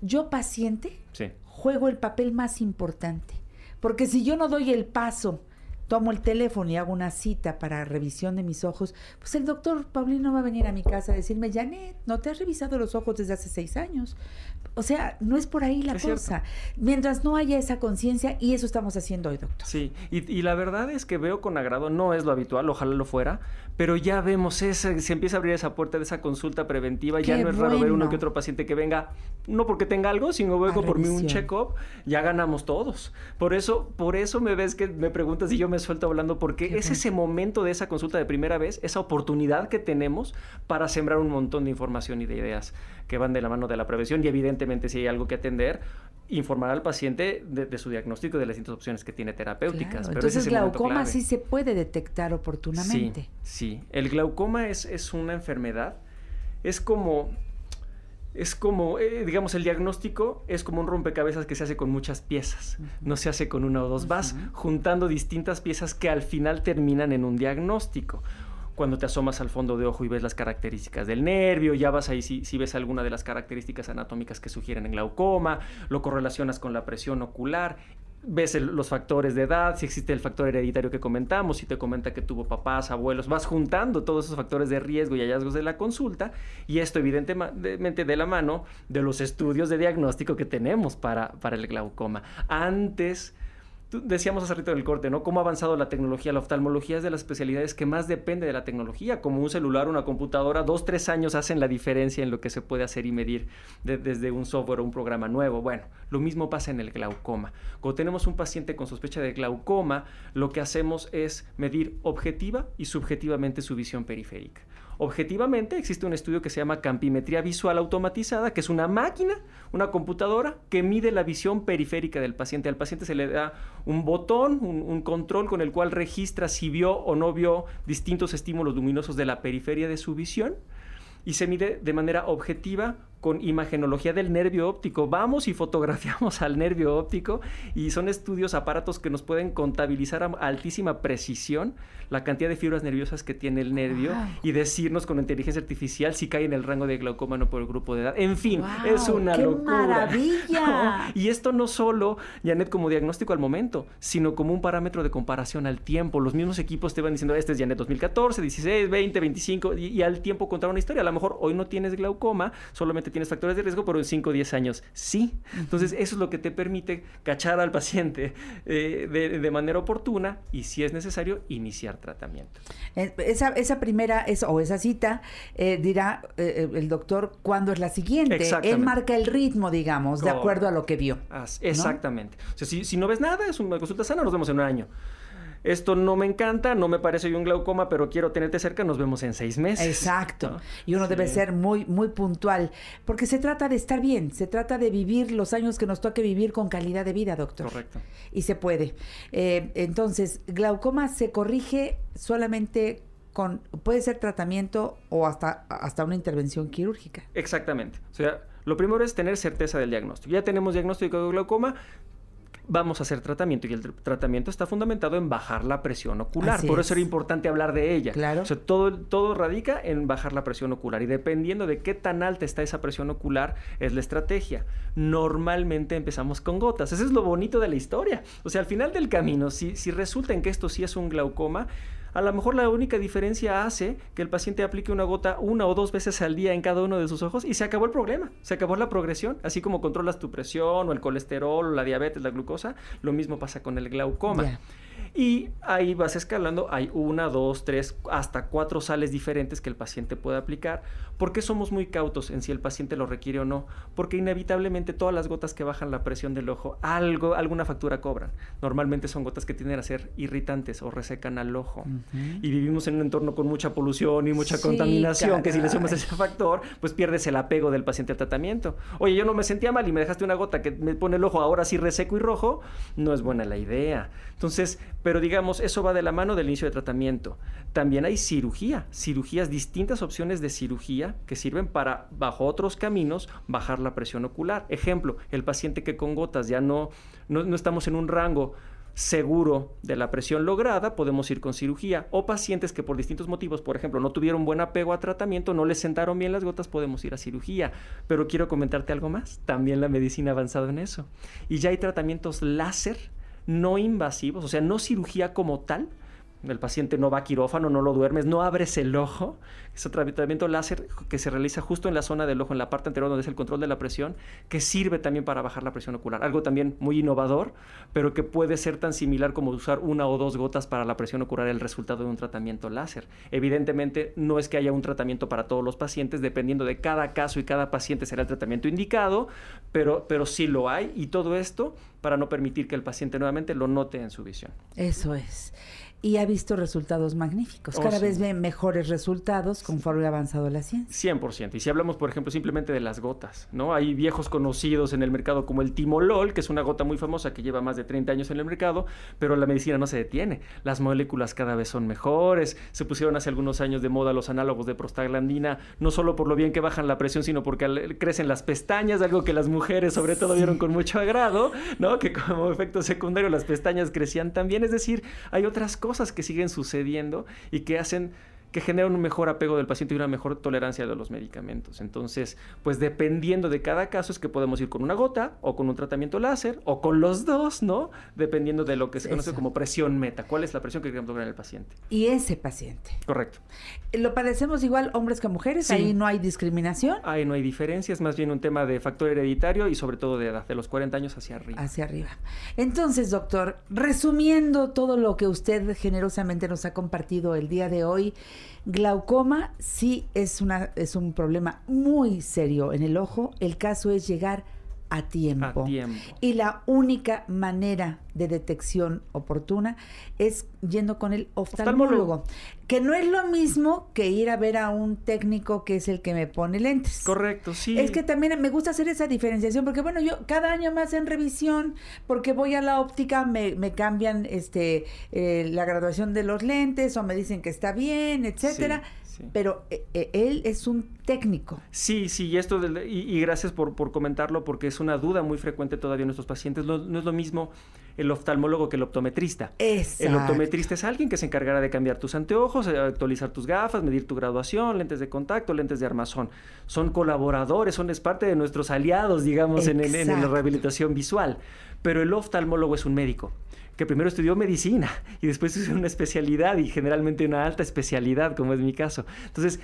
Yo paciente juego el papel más importante, porque si yo no doy el paso tomo el teléfono y hago una cita para revisión de mis ojos, pues el doctor Paulino va a venir a mi casa a decirme, Janet, no te has revisado los ojos desde hace seis años. O sea, no es por ahí la cosa. Mientras no haya esa conciencia, y eso estamos haciendo hoy, doctor. Sí, y, y, la verdad es que veo con agrado, no es lo habitual, ojalá lo fuera, pero ya vemos, ese, se empieza a abrir esa puerta de esa consulta preventiva, ya no es raro ver uno que otro paciente que venga, no porque tenga algo, sino vengo por mí un check-up, ya ganamos todos. Por eso, por eso me ves que me preguntas si yo me suelto hablando, porque es ese momento de esa consulta de primera vez, esa oportunidad que tenemos para sembrar un montón de información y de ideas que van de la mano de la prevención y evidentemente si hay algo que atender, informar al paciente de, su diagnóstico y de las distintas opciones que tiene terapéuticas. Pero Entonces, el glaucoma sí se puede detectar oportunamente. Sí, sí. El glaucoma es, es una enfermedad, es como, es como, eh, digamos, el diagnóstico es como un rompecabezas que se hace con muchas piezas, no se hace con una o dos, vas juntando distintas piezas que al final terminan en un diagnóstico cuando te asomas al fondo de ojo y ves las características del nervio, ya vas ahí si, si ves alguna de las características anatómicas que sugieren en glaucoma, lo correlacionas con la presión ocular ves los factores de edad, si existe el factor hereditario que comentamos, si te comenta que tuvo papás, abuelos, vas juntando todos esos factores de riesgo y hallazgos de la consulta y esto evidentemente de la mano de los estudios de diagnóstico que tenemos para, para el glaucoma. Antes decíamos hace rato en el corte, ¿no? Cómo ha avanzado la tecnología. La oftalmología es de las especialidades que más depende de la tecnología. Como un celular, una computadora, dos, tres años hacen la diferencia en lo que se puede hacer y medir desde un software o un programa nuevo. Bueno, lo mismo pasa en el glaucoma. Cuando tenemos un paciente con sospecha de glaucoma, lo que hacemos es medir objetiva y subjetivamente su visión periférica. Objetivamente existe un estudio que se llama campimetría visual automatizada, que es una máquina, una computadora que mide la visión periférica del paciente. Al paciente se le da un botón, un, control con el cual registra si vio o no vio distintos estímulos luminosos de la periferia de su visión y se mide de manera objetiva con imagenología del nervio óptico. Vamos y fotografiamos al nervio óptico y son estudios, aparatos que nos pueden contabilizar a altísima precisión la cantidad de fibras nerviosas que tiene el nervio y decirnos con inteligencia artificial si cae en el rango de glaucoma no por el grupo de edad. En fin, es una qué locura. maravilla! y esto no solo, Janet, como diagnóstico al momento, sino como un parámetro de comparación al tiempo. Los mismos equipos te van diciendo, este es Janet 2014, 16, 20, 25, y, y al tiempo contar una historia. A lo mejor hoy no tienes glaucoma, solamente tienes factores de riesgo, pero en 5 o 10 años sí. Entonces, eso es lo que te permite cachar al paciente eh, de, manera oportuna y, si es necesario, iniciar tratamiento. Eh, esa, esa primera o esa cita eh, dirá el doctor cuándo es la siguiente. Él marca el ritmo, digamos, de acuerdo a lo que vio. exactamente. O sea, si, si no ves nada, es una consulta sana, nos vemos en un año esto no me encanta, no me parece un glaucoma, pero quiero tenerte cerca, nos vemos en seis meses. Exacto. Y uno debe ser muy, muy puntual, porque se trata de estar bien, se trata de vivir los años que nos toque vivir con calidad de vida, doctor. Correcto. Y se puede. Eh, entonces, glaucoma se corrige solamente con, puede ser tratamiento o hasta, hasta una intervención quirúrgica. Exactamente. O sea, lo primero es tener certeza del diagnóstico. Ya tenemos diagnóstico de glaucoma, vamos a hacer tratamiento y el tratamiento está fundamentado en bajar la presión ocular. Por eso era importante hablar de ella. Claro. O sea, todo, todo radica en bajar la presión ocular y dependiendo de qué tan alta está esa presión ocular es la estrategia. Normalmente empezamos con gotas. Eso es lo bonito de la historia. O sea, al final del camino, si, si resulta en que esto sí es un glaucoma, a lo mejor la única diferencia hace que el paciente aplique una gota una o dos veces al día en cada uno de sus ojos y se acabó el problema, se acabó la progresión, así como controlas tu presión o el colesterol o la diabetes, la glucosa, lo mismo pasa con el glaucoma. Y ahí vas escalando, hay una, dos, tres, hasta cuatro sales diferentes que el paciente puede aplicar. ¿Por qué somos muy cautos en si el paciente lo requiere o no? Porque inevitablemente todas las gotas que bajan la presión del ojo, algo, alguna factura cobran. Normalmente son gotas que tienden a ser irritantes o resecan al ojo. Y vivimos en un entorno con mucha polución y mucha contaminación, que si le sumas ese factor, pues pierdes el apego del paciente al tratamiento. Oye, yo no me sentía mal y me dejaste una gota que me pone el ojo ahora sí reseco y rojo, no es buena la idea. Entonces, pero digamos, eso va de la mano del inicio de tratamiento. También hay cirugía, cirugías, distintas opciones de cirugía que sirven para, bajo otros caminos, bajar la presión ocular. Ejemplo, el paciente que con gotas ya no, no, estamos en un rango seguro de la presión lograda, podemos ir con cirugía. O pacientes que por distintos motivos, por ejemplo, no tuvieron buen apego a tratamiento, no les sentaron bien las gotas, podemos ir a cirugía. Pero quiero comentarte algo más. También la medicina ha avanzado en eso. Y ya hay tratamientos láser no invasivos, o sea, no cirugía como tal, el paciente no va a quirófano, no lo duermes, no abres el ojo. Es un tratamiento láser que se realiza justo en la zona del ojo, en la parte anterior donde es el control de la presión, que sirve también para bajar la presión ocular. Algo también muy innovador, pero que puede ser tan similar como usar una o dos gotas para la presión ocular, el resultado de un tratamiento láser. Evidentemente, no es que haya un tratamiento para todos los pacientes, dependiendo de cada caso y cada paciente será el tratamiento indicado, pero, pero sí lo hay y todo esto para no permitir que el paciente nuevamente lo note en su visión. Eso es y ha visto resultados magníficos. Oh, Cada vez ve mejores resultados conforme ha avanzado la ciencia. 100%. Y si hablamos, por ejemplo, simplemente de las gotas, ¿no? Hay viejos conocidos en el mercado como el Timolol, que es una gota muy famosa que lleva más de 30 años en el mercado, pero la medicina no se detiene. Las moléculas cada vez son mejores. Se pusieron hace algunos años de moda los análogos de prostaglandina, no solo por lo bien que bajan la presión, sino porque crecen las pestañas, algo que las mujeres sobre todo vieron con mucho agrado, ¿no? Que como efecto secundario las pestañas crecían también. Es decir, hay otras cosas cosas que siguen sucediendo y que hacen que generan un mejor apego del paciente y una mejor tolerancia de los medicamentos. Entonces, pues dependiendo de cada caso es que podemos ir con una gota o con un tratamiento láser o con los dos, ¿no? Dependiendo de lo que se conoce como presión meta. ¿Cuál es la presión que queremos lograr en el paciente? Y ese paciente. Correcto. ¿Lo padecemos igual hombres que mujeres? Ahí no hay discriminación. Ahí no hay diferencia, es más bien un tema de factor hereditario y sobre todo de edad, de los 40 años hacia arriba. Hacia arriba. Entonces, doctor, resumiendo todo lo que usted generosamente nos ha compartido el día de hoy, Glaucoma sí es, una, es un problema muy serio en el ojo. El caso es llegar a tiempo. Y la única manera de detección oportuna es yendo con el oftalmólogo, que no es lo mismo que ir a ver a un técnico que es el que me pone lentes. Correcto, sí. Es que también me gusta hacer esa diferenciación, porque bueno, yo cada año más en revisión, porque voy a la óptica, me, me cambian este eh, la graduación de los lentes o me dicen que está bien, etcétera. Pero eh, eh, él es un técnico. Sí, sí, y esto y, gracias por, comentarlo porque es una duda muy frecuente todavía en nuestros pacientes. No, es lo mismo el oftalmólogo que el optometrista. El optometrista es alguien que se encargará de cambiar tus anteojos, eh, actualizar tus gafas, medir tu graduación, lentes de contacto, lentes de armazón. Son colaboradores, son es parte de nuestros aliados, digamos, en, en la rehabilitación visual. Pero el oftalmólogo es un médico que primero estudió medicina y después hizo una especialidad y generalmente una alta especialidad, como es mi caso. Entonces,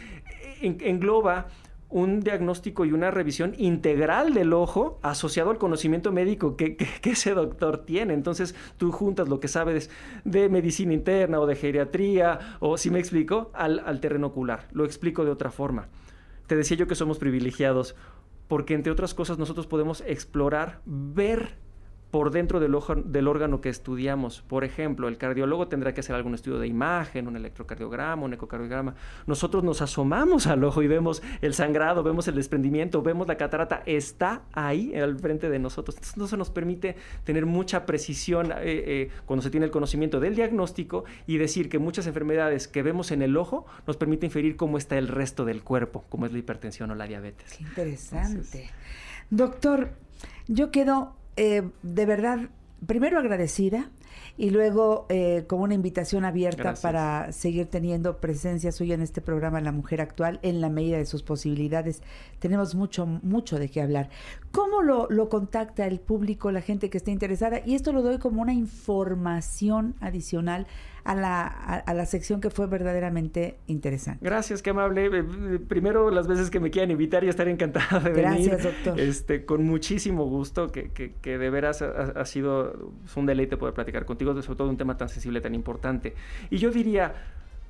engloba un diagnóstico y una revisión integral del ojo asociado al conocimiento médico que, ese doctor tiene. Entonces tú juntas lo que sabes de medicina interna o de geriatría, o si me explico, al, al terreno ocular. Lo explico de otra forma. Te decía yo que somos privilegiados porque entre otras cosas nosotros podemos explorar, ver por dentro del, del, órgano que estudiamos. Por ejemplo, el cardiólogo tendrá que hacer algún estudio de imagen, un electrocardiograma, un ecocardiograma. Nosotros nos asomamos al ojo y vemos el sangrado, vemos el desprendimiento, vemos la catarata, está ahí al frente de nosotros. Entonces, eso nos permite tener mucha precisión eh, eh, cuando se tiene el conocimiento del diagnóstico y decir que muchas enfermedades que vemos en el ojo nos permite inferir cómo está el resto del cuerpo, como es la hipertensión o la diabetes. Qué interesante. Doctor, yo quedo eh, de verdad, primero agradecida y luego eh, con una invitación abierta para seguir teniendo presencia suya en este programa La Mujer Actual en la medida de sus posibilidades. Tenemos mucho, mucho de qué hablar. ¿Cómo lo, lo contacta el público, la gente que esté interesada? Y esto lo doy como una información adicional a la, a, la sección que fue verdaderamente interesante. Gracias, qué amable. Eh, eh, primero, las veces que me quieran invitar y estaré encantada de venir. Gracias, doctor. Este, con muchísimo gusto, que, que, que de veras ha, sido un deleite poder platicar contigo, sobre todo un tema tan sensible, tan importante. Y yo diría,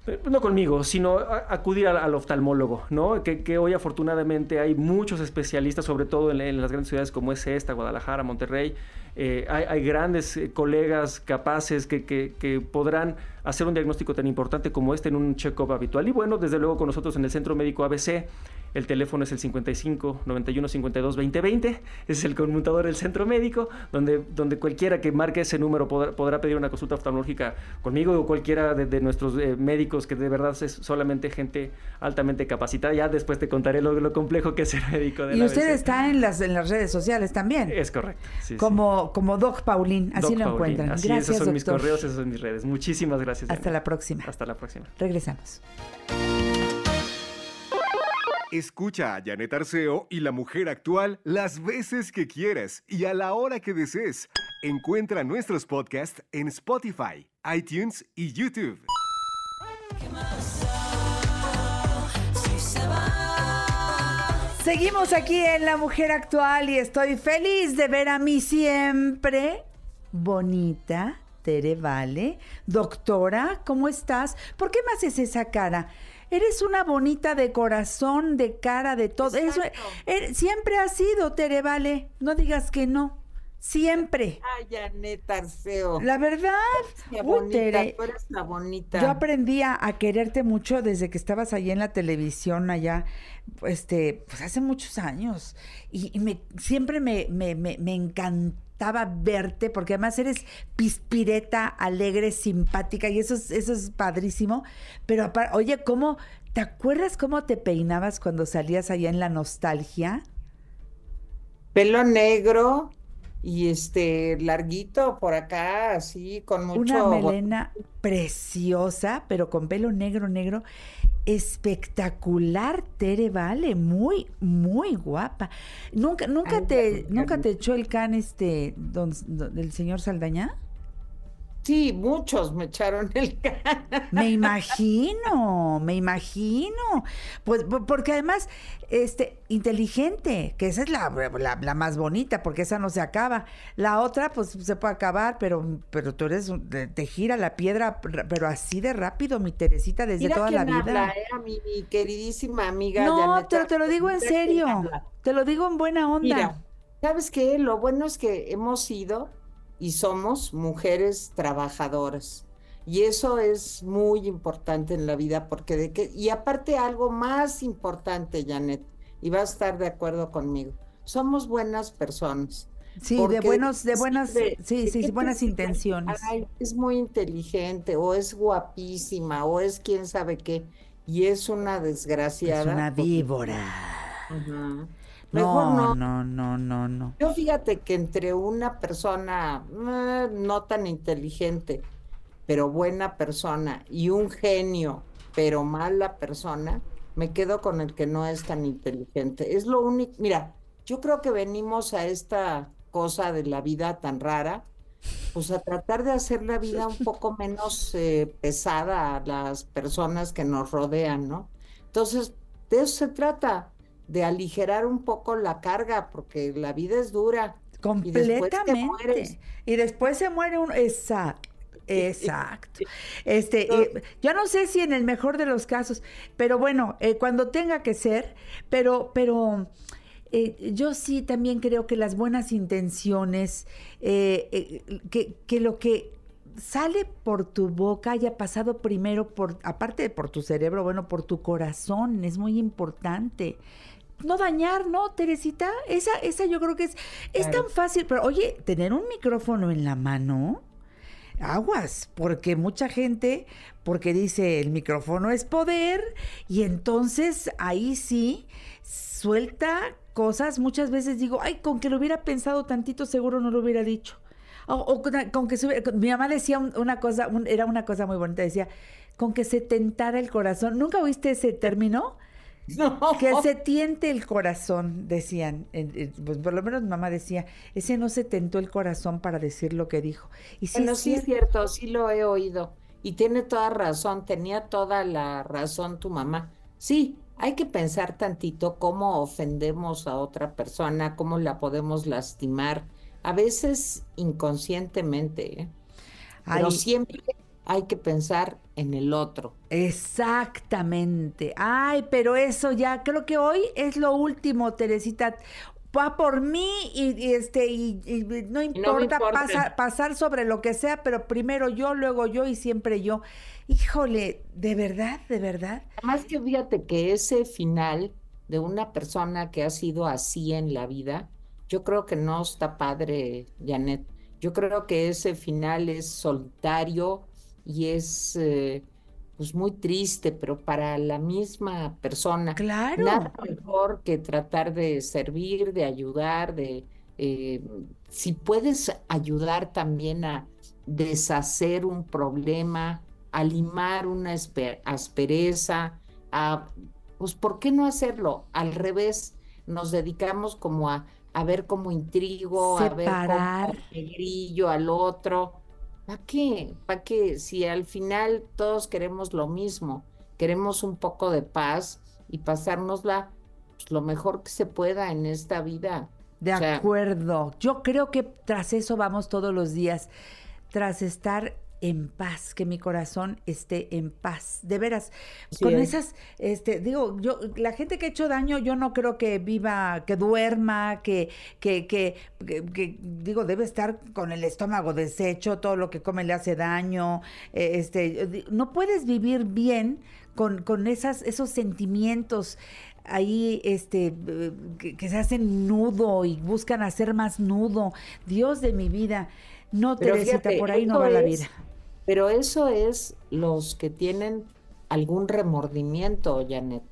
eh, no conmigo, sino acudir al, oftalmólogo, ¿no? Que, hoy afortunadamente hay muchos especialistas, sobre todo en, las grandes ciudades como es esta, Guadalajara, Monterrey. Eh, hay, grandes eh, colegas capaces que, que, podrán hacer un diagnóstico tan importante como este en un check-up habitual. Y bueno, desde luego con nosotros en el Centro Médico ABC el teléfono es el 55 91 52 20 20. Es el conmutador del centro médico, donde, donde cualquiera que marque ese número podrá, pedir una consulta oftalmológica conmigo o cualquiera de, nuestros eh, médicos, que de verdad es solamente gente altamente capacitada. Ya después te contaré lo, lo complejo que es ser médico de Y usted está en las, en las redes sociales también. Es correcto. como, como Doc Paulín, así lo encuentran. Así, gracias, esos son mis correos, esas son mis redes. Muchísimas gracias. Hasta la próxima. Hasta la próxima. Regresamos. Escucha a Janet Arceo y la mujer actual las veces que quieras y a la hora que desees. Encuentra nuestros podcasts en Spotify, iTunes y YouTube. Seguimos aquí en La Mujer Actual y estoy feliz de ver a mi siempre bonita Tere Vale. Doctora, ¿cómo estás? ¿Por qué me haces esa cara? Eres una bonita de corazón, de cara, de todo. Eso, er, siempre ha sido, Tere, vale. No digas que no. Siempre. Ay, Janet Arceo. La verdad. Uy, Tere, eres la bonita. Yo aprendí a, quererte mucho desde que estabas allí en la televisión, allá, este, pues hace muchos años. Y, me, siempre me, me, me, me encantó verte, porque además eres pispireta, alegre, simpática, y eso es, eso es padrísimo. Pero oye, ¿cómo, ¿te acuerdas cómo te peinabas cuando salías allá en la nostalgia? Pelo negro y este larguito por acá, así, con mucho. Una melena preciosa, pero con pelo negro, negro espectacular, Tere Vale, muy, muy guapa. ¿Nunca, nunca te, nunca te echó el can este del señor Saldaña? Sí, muchos me echaron el can. Me imagino, me imagino. Pues porque además, este, inteligente, que esa es la, la, más bonita, porque esa no se acaba. La otra, pues se puede acabar, pero, pero tú eres, te gira la piedra, pero así de rápido, mi Teresita, desde toda la vida. Habla, eh, mi, queridísima amiga. No, pero te lo digo en serio. Te lo digo en buena onda. Mira, ¿sabes qué? Lo bueno es que hemos ido y somos mujeres trabajadoras. Y eso es muy importante en la vida porque de que y aparte algo más importante, Janet, y va a estar de acuerdo conmigo. Somos buenas personas. Sí, de buenos de buenas sí, sí, buenas intenciones. es muy inteligente o es guapísima o es quién sabe qué y es una desgraciada. Es una víbora. No, no, no, no, no, Yo fíjate que entre una persona eh, no tan inteligente, pero buena persona, y un genio, pero mala persona, me quedo con el que no es tan inteligente. Es lo único, mira, yo creo que venimos a esta cosa de la vida tan rara, pues a tratar de hacer la vida un poco menos eh, pesada a las personas que nos rodean, ¿no? Entonces, de eso se trata de aligerar un poco la carga, porque la vida es dura. Completamente. Y después, se muere un... Exacto. Exacto. Este, yo no sé si en el mejor de los casos, pero bueno, eh, cuando tenga que ser, pero, pero eh, yo sí también creo que las buenas intenciones, eh, que, que lo que sale por tu boca haya pasado primero por, aparte de por tu cerebro, bueno, por tu corazón, es muy importante no dañar, ¿no, Teresita? Esa, esa yo creo que es, es tan fácil, pero oye, tener un micrófono en la mano, aguas, porque mucha gente, porque dice el micrófono es poder, y entonces ahí sí suelta cosas, muchas veces digo, ay, con que lo hubiera pensado tantito, seguro no lo hubiera dicho. O, con, que mi mamá decía una cosa, era una cosa muy bonita, decía, con que se tentara el corazón. ¿Nunca oíste ese término? Que se tiente el corazón, decían. Pues por lo menos mamá decía, ese no se tentó el corazón para decir lo que dijo. Y sí, bueno, sí es cierto, sí lo he oído. Y tiene toda razón, tenía toda la razón tu mamá. Sí, hay que pensar tantito cómo ofendemos a otra persona, cómo la podemos lastimar, a veces inconscientemente, ¿eh? pero siempre hay que pensar en el otro. Exactamente. Ay, pero eso ya creo que hoy es lo último, Teresita. Va por mí y, este y, no importa, pasar, sobre lo que sea, pero primero yo, luego yo y siempre yo. Híjole, de verdad, de verdad. Además que fíjate que ese final de una persona que ha sido así en la vida, yo creo que no está padre, Janet. Yo creo que ese final es solitario, y es eh, pues muy triste, pero para la misma persona. Claro. Nada mejor que tratar de servir, de ayudar, de eh, si puedes ayudar también a deshacer un problema, a limar una aspereza, a, pues ¿por qué no hacerlo? Al revés, nos dedicamos como a, a ver como intrigo, a ver como grillo al otro ¿Para qué? ¿Para qué? Si al final todos queremos lo mismo, queremos un poco de paz y pasárnosla pues, lo mejor que se pueda en esta vida. De acuerdo. Yo creo que tras eso vamos todos los días, tras estar en paz, que mi corazón esté en paz. De veras, con esas, este, digo, yo, la gente que ha hecho daño, yo no creo que viva, que duerma, que, que, que, que, digo, debe estar con el estómago deshecho, todo lo que come le hace daño. Eh, este, no puedes vivir bien con, con esas, esos sentimientos ahí este que, que, se hacen nudo y buscan hacer más nudo. Dios de mi vida, no, te Teresita, por ahí no va la vida. Pero eso es los que tienen algún remordimiento, Janet.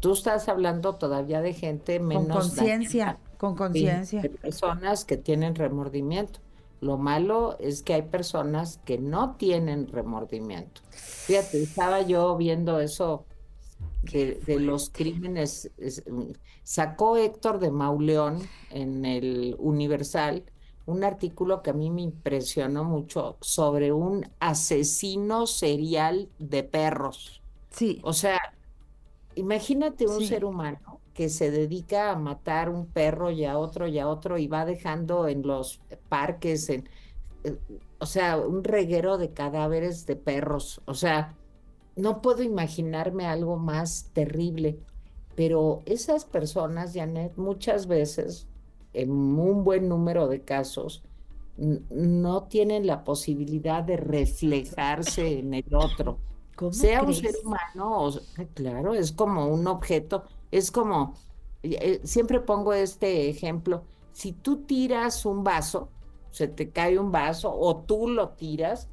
Tú estás hablando todavía de gente menos. Con conciencia, con conciencia. personas que tienen remordimiento. Lo malo es que hay personas que no tienen remordimiento. Fíjate, estaba yo viendo eso de, de los crímenes. Sacó Héctor de Mauleón en el Universal un artículo que a mí me impresionó mucho sobre un asesino serial de perros. Sí. O sea, imagínate un ser humano que se dedica a matar un perro y a otro y a otro y va dejando en los parques, en, eh, o sea, un reguero de cadáveres de perros. O sea, no puedo imaginarme algo más terrible. Pero esas personas, Janet, muchas veces en un buen número de casos, no tienen la posibilidad de reflejarse en el otro. sea un ser humano, claro, es como un objeto, es como, eh, siempre pongo este ejemplo, si tú tiras un vaso, se te cae un vaso o tú lo tiras,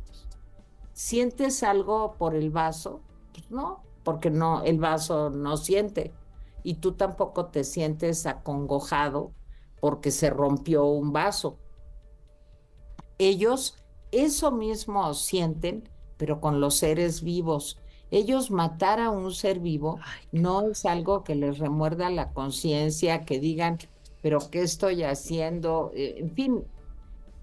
¿sientes algo por el vaso? Pues no, porque no, el vaso no siente y tú tampoco te sientes acongojado porque se rompió un vaso. Ellos eso mismo sienten, pero con los seres vivos. Ellos matar a un ser vivo no es algo que les remuerda la conciencia, que digan, pero ¿qué estoy haciendo? Eh, en fin,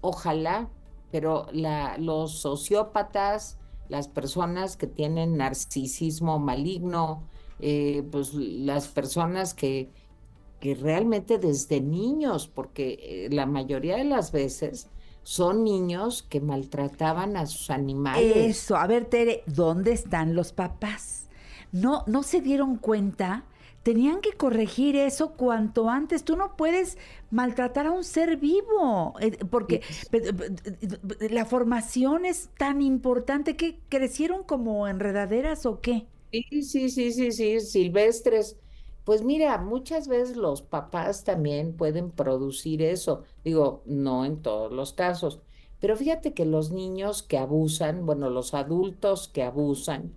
ojalá, pero la, los sociópatas, las personas que tienen narcisismo maligno, eh, pues las personas que que realmente desde niños, porque eh, la mayoría de las veces son niños que maltrataban a sus animales. Eso, a ver, Tere, ¿dónde están los papás? No, no se dieron cuenta. Tenían que corregir eso cuanto antes. Tú no puedes maltratar a un ser vivo, eh, porque la formación es tan importante que crecieron como enredaderas o qué. Sí, sí, sí, sí, sí, silvestres. Pues mira, muchas veces los papás también pueden producir eso. Digo, no en todos los casos. Pero fíjate que los niños que abusan, bueno, los adultos que abusan,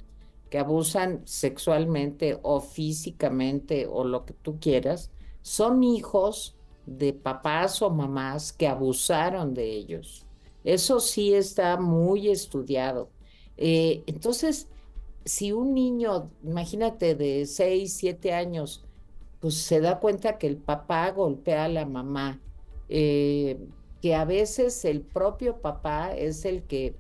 que abusan sexualmente o físicamente o lo que tú quieras, son hijos de papás o mamás que abusaron de ellos. Eso sí está muy estudiado. Eh, entonces, si un niño, imagínate, de 6, 7 años, pues se da cuenta que el papá golpea a la mamá, eh, que a veces el propio papá es el que,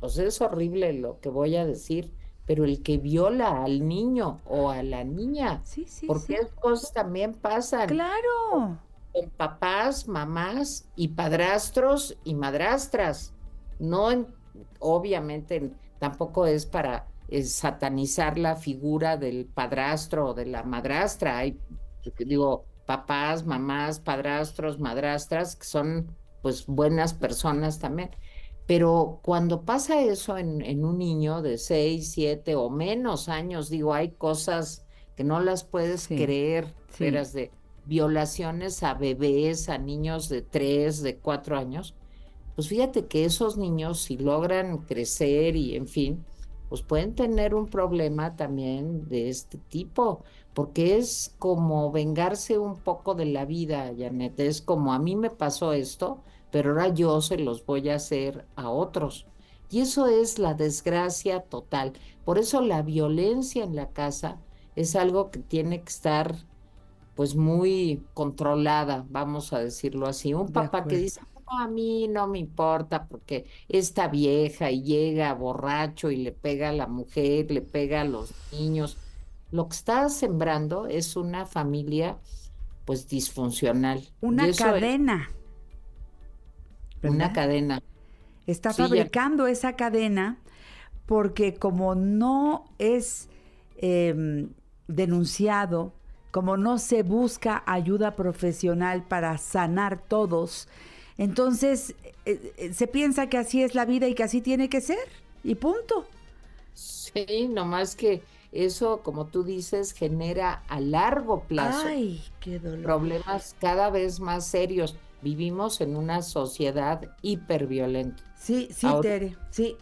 pues es horrible lo que voy a decir, pero el que viola al niño o a la niña. Sí, sí. Porque esas cosas también pasan. Claro. Con papás, mamás y padrastros y madrastras. No, obviamente, tampoco es para satanizar la figura del padrastro o de la madrastra. Hay, digo, papás, mamás, padrastros, madrastras, que son pues buenas personas también. Pero cuando pasa eso en, un niño de 6, 7 o menos años, digo, hay cosas que no las puedes creer, de violaciones a bebés, a niños de 3, de 4 años, pues fíjate que esos niños si logran crecer y en fin, pues pueden tener un problema también de este tipo, porque es como vengarse un poco de la vida, Janet, es como a mí me pasó esto, pero ahora yo se los voy a hacer a otros. Y eso es la desgracia total. Por eso la violencia en la casa es algo que tiene que estar pues muy controlada, vamos a decirlo así. Un papá que dice, a mí no me importa porque esta vieja y llega borracho y le pega a la mujer, le pega a los niños. Lo que está sembrando es una familia pues disfuncional. Una cadena. una cadena. Está fabricando esa cadena porque como no es em, denunciado, como no se busca ayuda profesional para sanar todos, entonces, eh, eh, se piensa que así es la vida y que así tiene que ser, y punto. Sí, nomás que eso, como tú dices, genera a largo plazo problemas cada vez más serios. Vivimos en una sociedad hiperviolenta. Sí, sí, Tere, sí.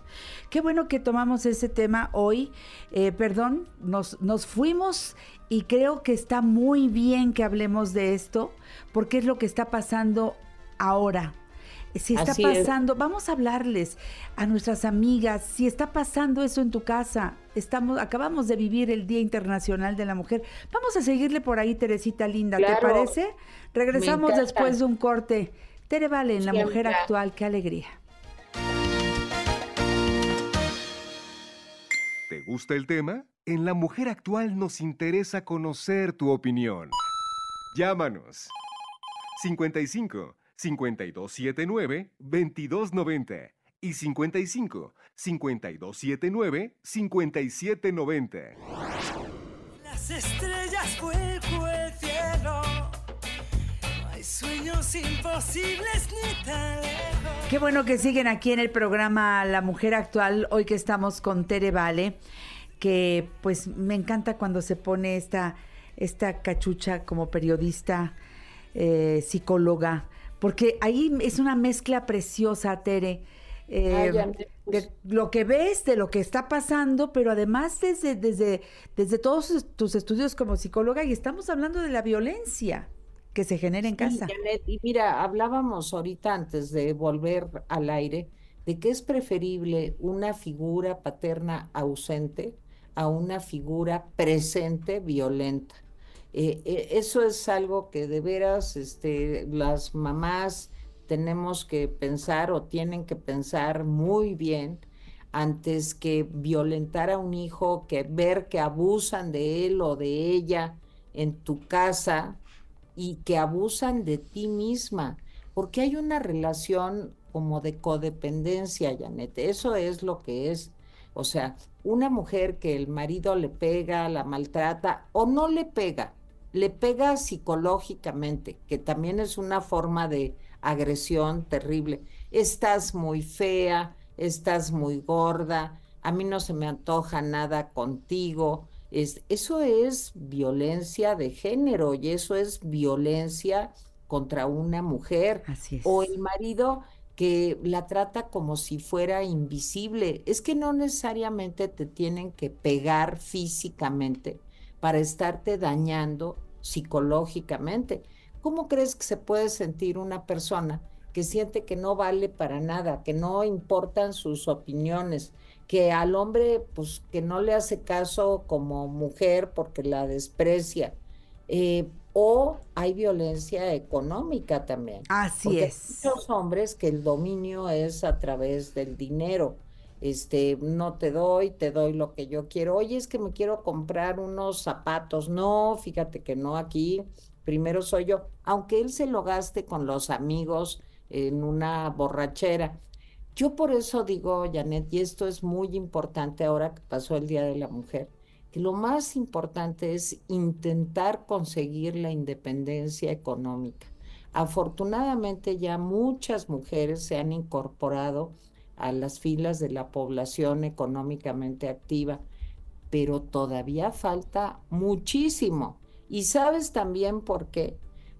Qué bueno que tomamos ese tema hoy. Eh, perdón, nos, nos fuimos y creo que está muy bien que hablemos de esto, porque es lo que está pasando ahora. Si está pasando, vamos a hablarles a nuestras amigas, si está pasando eso en tu casa, estamos, acabamos de vivir el Día Internacional de la Mujer. Vamos a seguirle por ahí, Teresita Linda, ¿te parece? Regresamos después de un corte. Tere Vale en La Mujer Actual, qué alegría. ¿Te gusta el tema? En La Mujer Actual nos interesa conocer tu opinión. Llámanos. 55 5279-2290 y 55 5279-5790. Las estrellas fuego el cielo. hay sueños imposibles ni tan Qué bueno que siguen aquí en el programa La Mujer Actual, hoy que estamos con Tere Vale, que pues me encanta cuando se pone esta, esta cachucha como periodista, eh, psicóloga, porque ahí es una mezcla preciosa, Tere. Eh, de lo que ves, de lo que está pasando, pero además desde, desde, desde todos tus estudios como psicóloga, y estamos hablando de la violencia que se genera en casa. y mira, hablábamos ahorita antes de volver al aire de que es preferible una figura paterna ausente a una figura presente violenta. Eh, eh, eso es algo que de veras este, las mamás tenemos que pensar o tienen que pensar muy bien antes que violentar a un hijo, que ver que abusan de él o de ella en tu casa, y que abusan de ti misma, porque hay una relación como de codependencia, Janet. Eso es lo que es. O sea, una mujer que el marido le pega, la maltrata o no le pega, le pega psicológicamente, que también es una forma de agresión terrible. Estás muy fea, estás muy gorda, a mí no se me antoja nada contigo. Es, eso es violencia de género y eso es violencia contra una mujer. Así es. O el marido que la trata como si fuera invisible. Es que no necesariamente te tienen que pegar físicamente para estarte dañando psicológicamente. ¿Cómo crees que se puede sentir una persona que siente que no vale para nada, que no importan sus opiniones, que al hombre pues que no le hace caso como mujer porque la desprecia? Eh, o hay violencia económica también. Así es. Hay muchos hombres que el dominio es a través del dinero. Este, no te doy, te doy lo que yo quiero. Oye, es que me quiero comprar unos zapatos. No, fíjate que no aquí. Primero soy yo, aunque él se lo gaste con los amigos en una borrachera. Yo por eso digo, Janet, y esto es muy importante ahora que pasó el Día de la Mujer, que lo más importante es intentar conseguir la independencia económica. Afortunadamente ya muchas mujeres se han incorporado a las filas de la población económicamente activa, pero todavía falta muchísimo. Y sabes también por qué.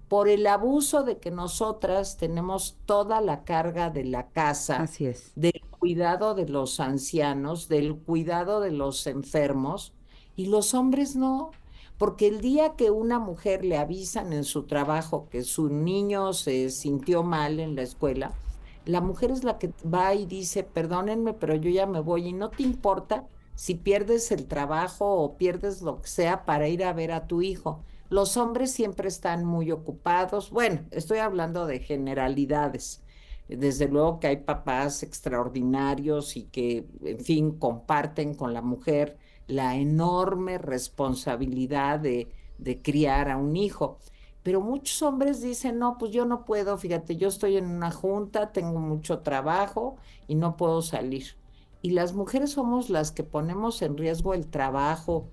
Por el abuso de que nosotras tenemos toda la carga de la casa, Así es. del cuidado de los ancianos, del cuidado de los enfermos, y los hombres no, porque el día que una mujer le avisan en su trabajo que su niño se sintió mal en la escuela, la mujer es la que va y dice, perdónenme, pero yo ya me voy y no te importa si pierdes el trabajo o pierdes lo que sea para ir a ver a tu hijo. Los hombres siempre están muy ocupados. Bueno, estoy hablando de generalidades. Desde luego que hay papás extraordinarios y que, en fin, comparten con la mujer la enorme responsabilidad de, de criar a un hijo. Pero muchos hombres dicen, no, pues yo no puedo, fíjate, yo estoy en una junta, tengo mucho trabajo y no puedo salir. Y las mujeres somos las que ponemos en riesgo el trabajo,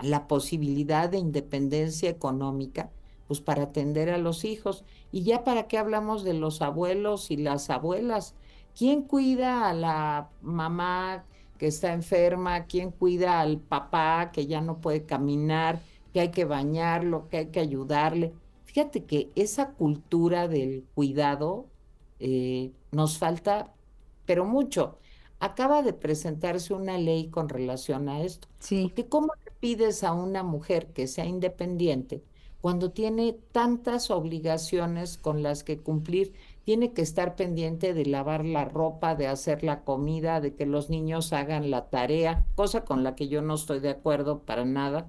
la posibilidad de independencia económica, pues para atender a los hijos. Y ya para qué hablamos de los abuelos y las abuelas. ¿Quién cuida a la mamá que está enferma? ¿Quién cuida al papá que ya no puede caminar? Que hay que bañarlo, que hay que ayudarle. Fíjate que esa cultura del cuidado eh, nos falta, pero mucho. Acaba de presentarse una ley con relación a esto. Sí. Porque ¿cómo le pides a una mujer que sea independiente cuando tiene tantas obligaciones con las que cumplir? Tiene que estar pendiente de lavar la ropa, de hacer la comida, de que los niños hagan la tarea, cosa con la que yo no estoy de acuerdo para nada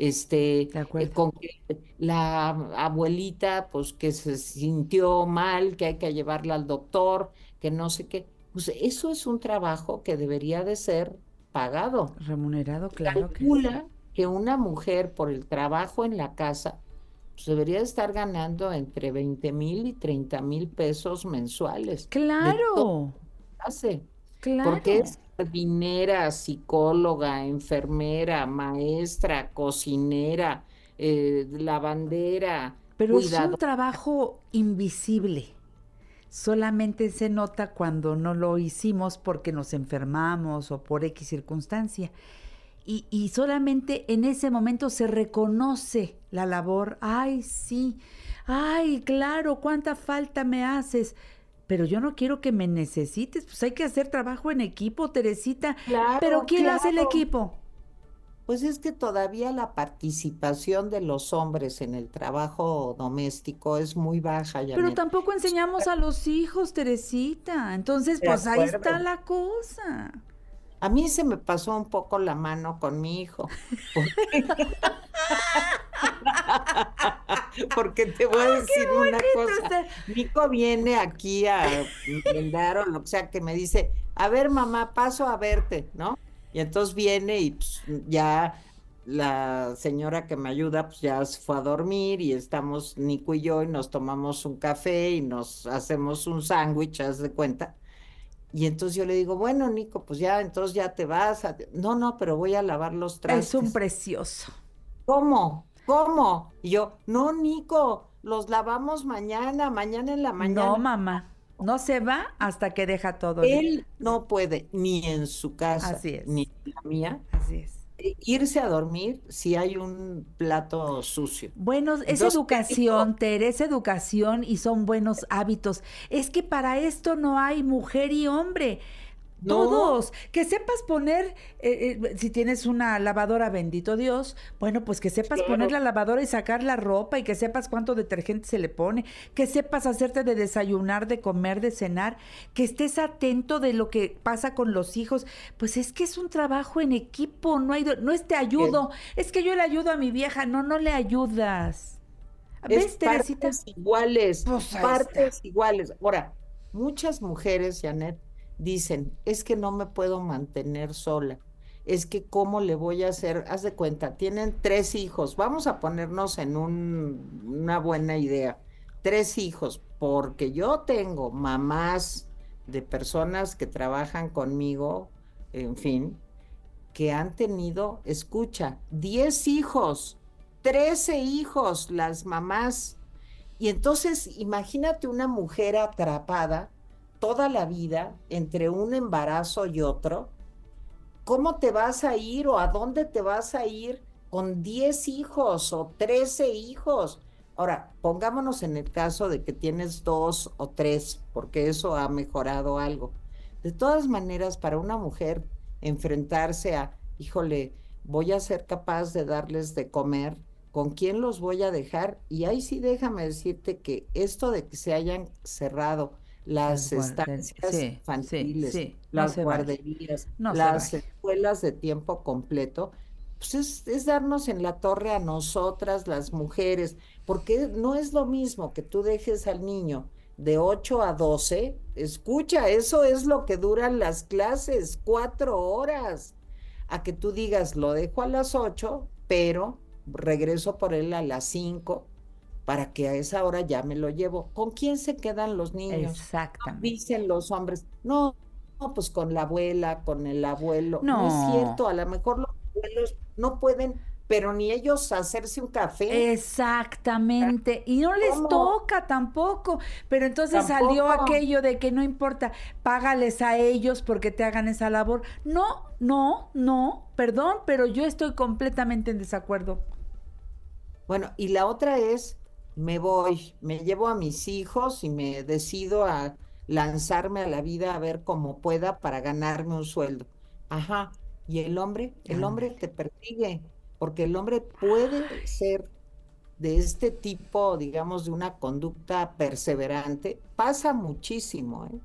este, eh, con que la abuelita, pues que se sintió mal, que hay que llevarla al doctor, que no sé qué. Pues eso es un trabajo que debería de ser pagado. Remunerado, claro. Calcula que, que una mujer por el trabajo en la casa pues debería de estar ganando entre 20 mil y 30 mil pesos mensuales. Claro. Hace. Claro. Porque es jardinera, psicóloga, enfermera, maestra, cocinera, eh, lavandera. Pero es un trabajo invisible. Solamente se nota cuando no lo hicimos porque nos enfermamos o por X circunstancia. Y, y solamente en ese momento se reconoce la labor. Ay, sí. Ay, claro, cuánta falta me haces pero yo no quiero que me necesites, pues hay que hacer trabajo en equipo, Teresita. Claro, pero ¿quién claro. hace el equipo? Pues es que todavía la participación de los hombres en el trabajo doméstico es muy baja. Janet. Pero tampoco enseñamos a los hijos, Teresita. Entonces, pues ahí está la cosa. A mí se me pasó un poco la mano con mi hijo. Porque, porque te voy a decir una cosa. Hijo viene aquí a brindar o lo que sea que me dice, a ver mamá, paso a verte, ¿no? Y entonces viene y pues, ya la señora que me ayuda pues ya se fue a dormir y estamos Nico y yo y nos tomamos un café y nos hacemos un sándwich, haz de cuenta. Y entonces yo le digo, bueno, Nico, pues ya, entonces ya te vas. No, no, pero voy a lavar los trastes. Es un precioso. ¿Cómo? ¿Cómo? Y yo, no, Nico, los lavamos mañana, mañana en la mañana. No, mamá. No se va hasta que deja todo. Él no puede, ni en su casa, ni en la mía. Así es irse a dormir si hay un plato sucio. Bueno, es educación, Ter, es educación y son buenos hábitos. Es que para esto no hay mujer y hombre. Todos, que sepas poner, eh, eh, si tienes una lavadora, bendito Dios, bueno, pues que sepas poner la lavadora y sacar la ropa y que sepas cuánto detergente se le pone, que sepas hacerte de desayunar, de comer, de cenar, que estés atento de lo que pasa con los hijos. Pues es que es un trabajo en equipo, no hay, no es te ayudo, es que yo le ayudo a mi vieja, no, no le ayudas. ¿Ves, partes iguales, pues partes iguales. Ahora, muchas mujeres, Janet, dicen, es que no me puedo mantener sola, es que cómo le voy a hacer, haz de cuenta, tienen tres hijos, vamos a ponernos en un, una buena idea, tres hijos, porque yo tengo mamás de personas que trabajan conmigo, en fin, que han tenido, escucha, diez hijos, trece hijos las mamás. Y entonces imagínate una mujer atrapada toda la vida entre un embarazo y otro, ¿cómo te vas a ir o a dónde te vas a ir con 10 hijos o 13 hijos? Ahora, pongámonos en el caso de que tienes dos o tres, porque eso ha mejorado algo. De todas maneras, para una mujer enfrentarse a, híjole, voy a ser capaz de darles de comer, ¿con quién los voy a dejar? Y ahí sí déjame decirte que esto de que se hayan cerrado las estancias infantiles, las guarderías, las escuelas de tiempo completo, pues es, darnos en la torre a nosotras, las mujeres, porque no es lo mismo que tú dejes al niño de 8 a 12, escucha, eso es lo que duran las clases, cuatro horas, a que tú digas, lo dejo a las 8, pero regreso por él a las 5 para que a esa hora ya me lo llevo. ¿Con quién se quedan los niños? Exactamente. Dicen los hombres, no, no, pues con la abuela, con el abuelo. No. es cierto, a lo mejor los abuelos no pueden, pero ni ellos hacerse un café. Exactamente, y no les toca tampoco, pero entonces salió aquello de que no importa, págales a ellos porque te hagan esa labor. No, no, no, perdón, pero yo estoy completamente en desacuerdo. Bueno, y la otra es me voy, me llevo a mis hijos y me decido a lanzarme a la vida a ver cómo pueda para ganarme un sueldo. Ajá. ¿Y el hombre? El hombre te persigue, porque el hombre puede ser de este tipo, digamos, de una conducta perseverante. Pasa muchísimo, ¿eh?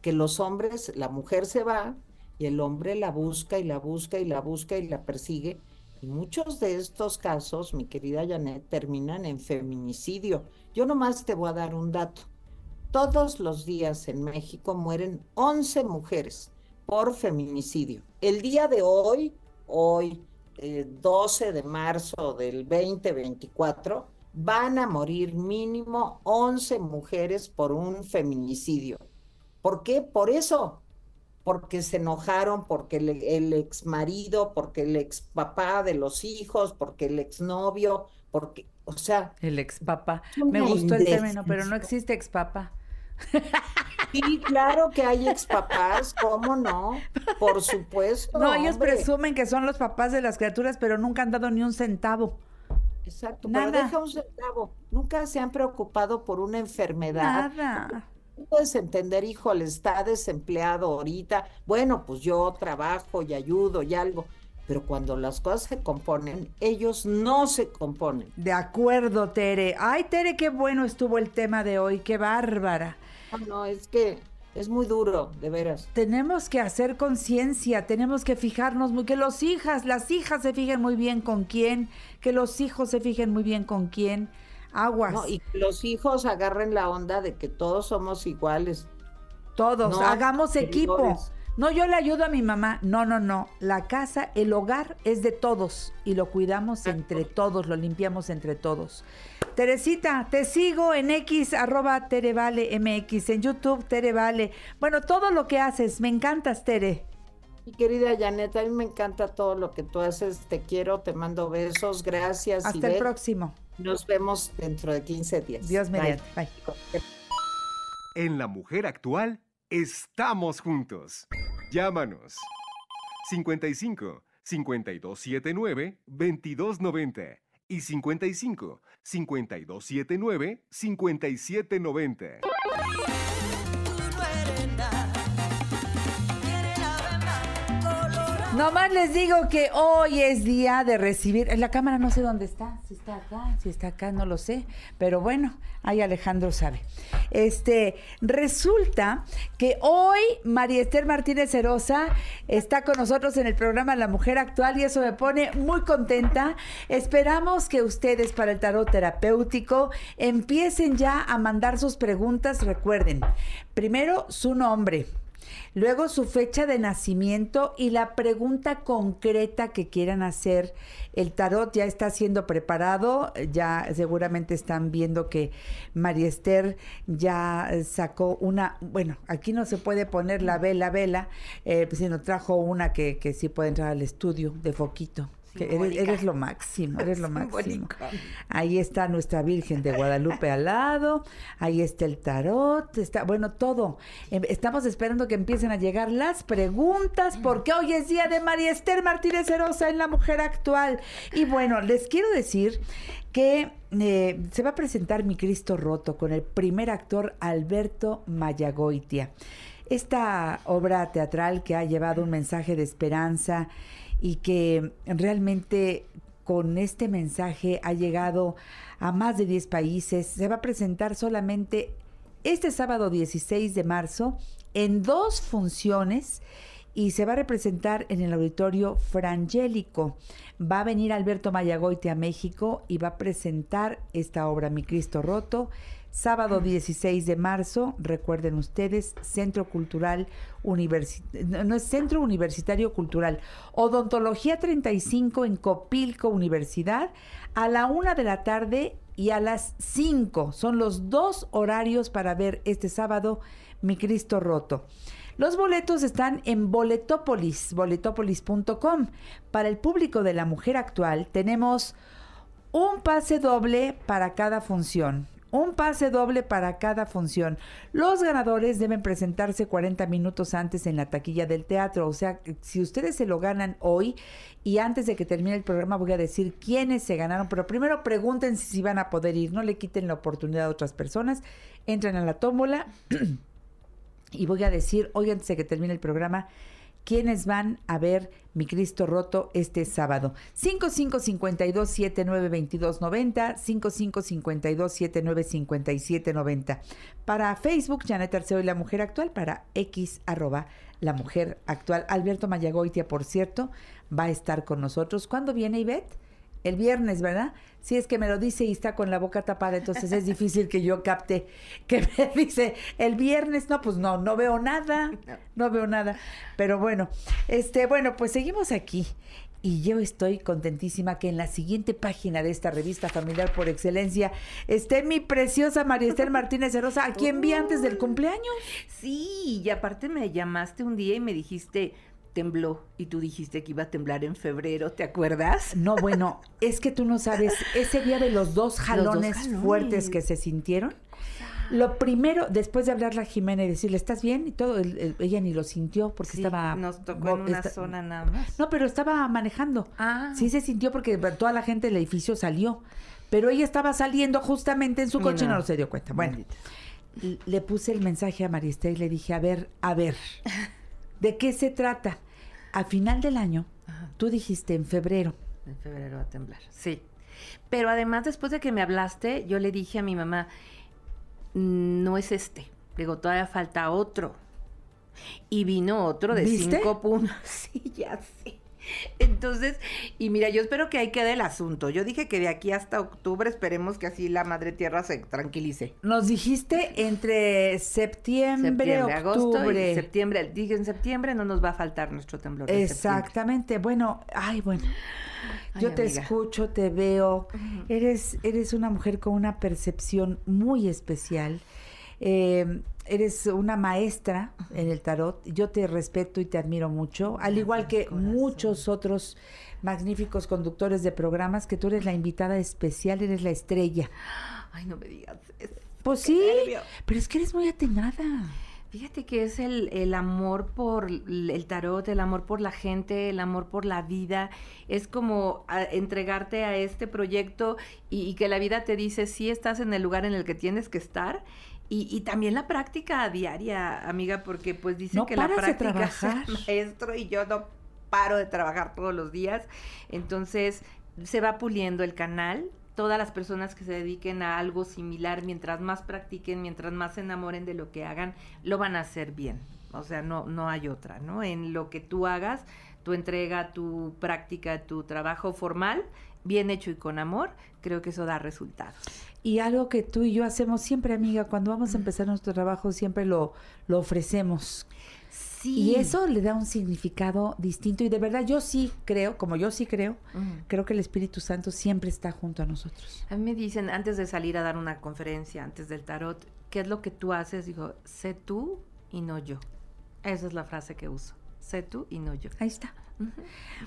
que los hombres, la mujer se va y el hombre la busca y la busca y la busca y la persigue y muchos de estos casos, mi querida Janet, terminan en feminicidio. Yo nomás te voy a dar un dato. Todos los días en México mueren 11 mujeres por feminicidio. El día de hoy, hoy, 12 eh, de marzo del 2024, van a morir mínimo 11 mujeres por un feminicidio. ¿Por qué? Por eso, porque se enojaron, porque el, ex marido, porque el ex papá de los hijos, porque el ex novio, porque, o sea. El ex papá. Me gustó el término, pero no existe ex papá. Sí, claro que hay ex papás, ¿cómo no? Por supuesto. No, ellos presumen que son los papás de las criaturas, pero nunca han dado ni un centavo. Exacto, Nada. pero deja un centavo. Nunca se han preocupado por una enfermedad. Nada puedes entender, híjole, está desempleado ahorita, bueno, pues yo trabajo y ayudo y algo, pero cuando las cosas se componen, ellos no se componen. De acuerdo, Tere. Ay, Tere, qué bueno estuvo el tema de hoy, qué bárbara. No, no, es que es muy duro, de veras. Tenemos que hacer conciencia, tenemos que fijarnos muy, que los hijas, las hijas se fijen muy bien con quién, que los hijos se fijen muy bien con quién Aguas. y que los hijos agarren la onda de que todos somos iguales. Todos, hagamos equipo. No, yo le ayudo a mi mamá. No, no, no. La casa, el hogar es de todos y lo cuidamos entre todos, lo limpiamos entre todos. Teresita, te sigo en X, arroba Terevale MX, en YouTube, Terevale. Bueno, todo lo que haces, me encantas, Tere. Mi querida Janet, a mí me encanta todo lo que tú haces. Te quiero, te mando besos, gracias. Hasta el próximo. Nos vemos dentro de 15 días. Dios mediante. Bye. En La Mujer Actual, estamos juntos. Llámanos. 55 5279 2290 y 55 5279 5790. Nomás les digo que hoy es día de recibir. La cámara no sé dónde está. Si está acá, si está acá, no lo sé. Pero bueno, ahí Alejandro sabe. Este, resulta que hoy María Esther Martínez Herosa está con nosotros en el programa La Mujer Actual y eso me pone muy contenta. Esperamos que ustedes para el tarot terapéutico empiecen ya a mandar sus preguntas. Recuerden, primero su nombre Luego su fecha de nacimiento y la pregunta concreta que quieran hacer. El tarot ya está siendo preparado, ya seguramente están viendo que María Esther ya sacó una, bueno, aquí no se puede poner la vela, vela, eh, pues, sino trajo una que, que sí puede entrar al estudio de foquito eres, lo máximo, eres lo máximo. Ahí está nuestra Virgen de Guadalupe al lado, ahí está el tarot, está, bueno, todo. Em, estamos esperando que empiecen a llegar las preguntas, porque hoy es día de María Esther Martínez Herosa en La Mujer Actual. Y bueno, les quiero decir que eh, se va a presentar Mi Cristo Roto con el primer actor Alberto Mayagoitia. Esta obra teatral que ha llevado un mensaje de esperanza, y que realmente con este mensaje ha llegado a más de 10 países. Se va a presentar solamente este sábado 16 de marzo en dos funciones y se va a representar en el auditorio Frangélico. Va a venir Alberto Mayagoite a México y va a presentar esta obra Mi Cristo Roto Sábado 16 de marzo, recuerden ustedes, Centro Cultural Universitario, no es Centro Universitario Cultural, Odontología 35 en Copilco Universidad, a la una de la tarde y a las 5. Son los dos horarios para ver este sábado Mi Cristo Roto. Los boletos están en Boletopolis, boletopolis.com. Para el público de la mujer actual tenemos un pase doble para cada función un pase doble para cada función. Los ganadores deben presentarse 40 minutos antes en la taquilla del teatro. O sea, si ustedes se lo ganan hoy y antes de que termine el programa voy a decir quiénes se ganaron, pero primero pregunten si van a poder ir, no le quiten la oportunidad a otras personas. Entren a la tómbola y voy a decir hoy antes de que termine el programa quienes van a ver Mi Cristo Roto este sábado. 5552-792290, 5552-795790. Para Facebook, Janet Arceo y La Mujer Actual, para X arroba La Mujer Actual. Alberto Mayagoitia, por cierto, va a estar con nosotros. ¿Cuándo viene Ivette? El viernes, ¿verdad? Si es que me lo dice y está con la boca tapada, entonces es difícil que yo capte que me dice el viernes, no, pues no, no veo nada, no veo nada. Pero bueno, este, bueno, pues seguimos aquí. Y yo estoy contentísima que en la siguiente página de esta revista familiar por excelencia esté mi preciosa María Esther Martínez Rosa, a quien vi antes del cumpleaños. Sí, y aparte me llamaste un día y me dijiste, tembló y tú dijiste que iba a temblar en febrero, ¿te acuerdas? No, bueno, es que tú no sabes, ese día de los dos jalones, fuertes que se sintieron, lo primero, después de hablarle a Jimena y decirle, ¿estás bien? Y todo, ella ni lo sintió porque estaba... Nos tocó en una zona nada más. No, pero estaba manejando. Ah. Sí se sintió porque toda la gente del edificio salió. Pero ella estaba saliendo justamente en su coche y no, se dio cuenta. Bueno, le puse el mensaje a Marista y le dije, a ver, a ver, ¿de qué se trata? A final del año, tú dijiste en febrero. En febrero va a temblar, sí. Pero además, después de que me hablaste, yo le dije a mi mamá, mm, no es este. Digo, todavía falta otro. Y vino otro de cinco puntos. Sí, ya sé. Entonces, y mira, yo espero que ahí quede el asunto. Yo dije que de aquí hasta octubre esperemos que así la madre tierra se tranquilice. Nos dijiste entre septiembre, octubre. agosto y septiembre. Dije en septiembre no nos va a faltar nuestro temblor. Exactamente. Bueno, ay, bueno. yo te escucho, te veo. Eres, eres una mujer con una percepción muy especial. Eh, eres una maestra en el tarot. Yo te respeto y te admiro mucho, al igual que muchos otros magníficos conductores de programas, que tú eres la invitada especial, eres la estrella. Ay, no me digas. Pues sí, pero es que eres muy atenada. Fíjate que es el, amor por el tarot, el amor por la gente, el amor por la vida. Es como entregarte a este proyecto y, y, que la vida te dice, sí estás en el lugar en el que tienes que estar y, también la práctica diaria, amiga, porque pues dicen que la práctica es maestro y yo no paro de trabajar todos los días. Entonces se va puliendo el canal. Todas las personas que se dediquen a algo similar, mientras más practiquen, mientras más se enamoren de lo que hagan, lo van a hacer bien. O sea, no, no hay otra, ¿no? En lo que tú hagas, tu entrega, tu práctica, tu trabajo formal, bien hecho y con amor, creo que eso da resultados. Y algo que tú y yo hacemos siempre, amiga, cuando vamos a empezar nuestro trabajo, siempre lo, lo ofrecemos. Sí. Y eso le da un significado distinto. Y de verdad, yo sí creo, como yo sí creo, creo que el Espíritu Santo siempre está junto a nosotros. A mí me dicen, antes de salir a dar una conferencia, antes del tarot, ¿qué es lo que tú haces? Digo, sé tú y no yo. Esa es la frase que uso. Sé tú y no yo. Ahí está.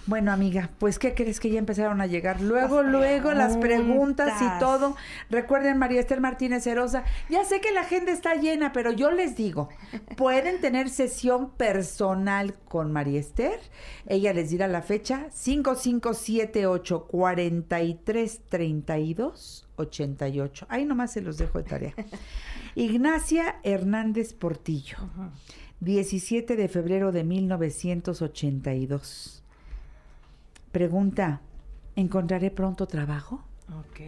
Bueno, amiga, pues ¿qué crees que ya empezaron a llegar? Luego, luego las preguntas y todo. Recuerden, María Esther Martínez Herosa, ya sé que la gente está llena, pero yo les digo, pueden tener sesión personal con María Esther. Ella les dirá la fecha, 5578 4332 88. Ahí nomás se los dejo de tarea. Ignacia Hernández Portillo. 17 de febrero de 1982. Pregunta, ¿encontraré pronto trabajo? Ok.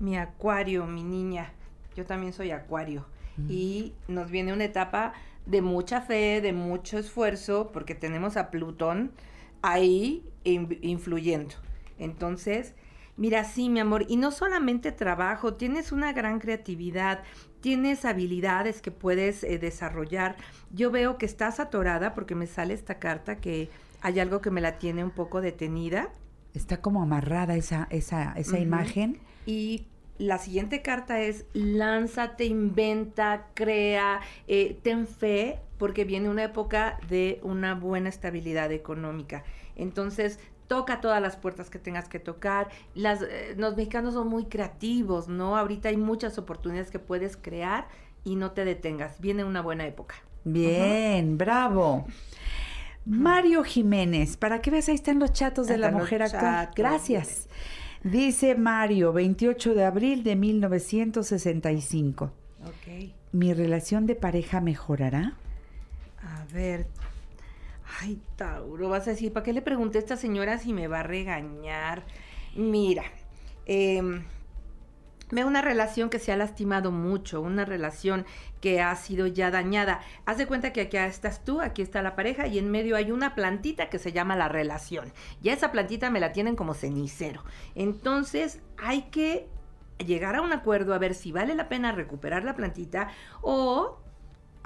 Mi acuario, mi niña. Yo también soy acuario. Mm. Y nos viene una etapa de mucha fe, de mucho esfuerzo, porque tenemos a Plutón ahí influyendo. Entonces, mira, sí, mi amor, y no solamente trabajo, tienes una gran creatividad, tienes habilidades que puedes eh, desarrollar. Yo veo que estás atorada porque me sale esta carta que hay algo que me la tiene un poco detenida. Está como amarrada esa, esa, esa imagen. Y la siguiente carta es lánzate, inventa, crea, eh, ten fe, porque viene una época de una buena estabilidad económica. Entonces, toca todas las puertas que tengas que tocar. Las, eh, los mexicanos son muy creativos, ¿no? Ahorita hay muchas oportunidades que puedes crear y no te detengas. Viene una buena época. Bien, bravo. Mario Jiménez, para que veas, ahí están los chatos de la mujer actual. Gracias. Dice Mario, 28 de abril de 1965. Ok. ¿Mi relación de pareja mejorará? A ver, Ay, Tauro, vas a decir, ¿para qué le pregunté a esta señora si me va a regañar? Mira, eh, veo una relación que se ha lastimado mucho, una relación que ha sido ya dañada. Haz de cuenta que aquí estás tú, aquí está la pareja y en medio hay una plantita que se llama la relación. Ya esa plantita me la tienen como cenicero. Entonces hay que llegar a un acuerdo a ver si vale la pena recuperar la plantita o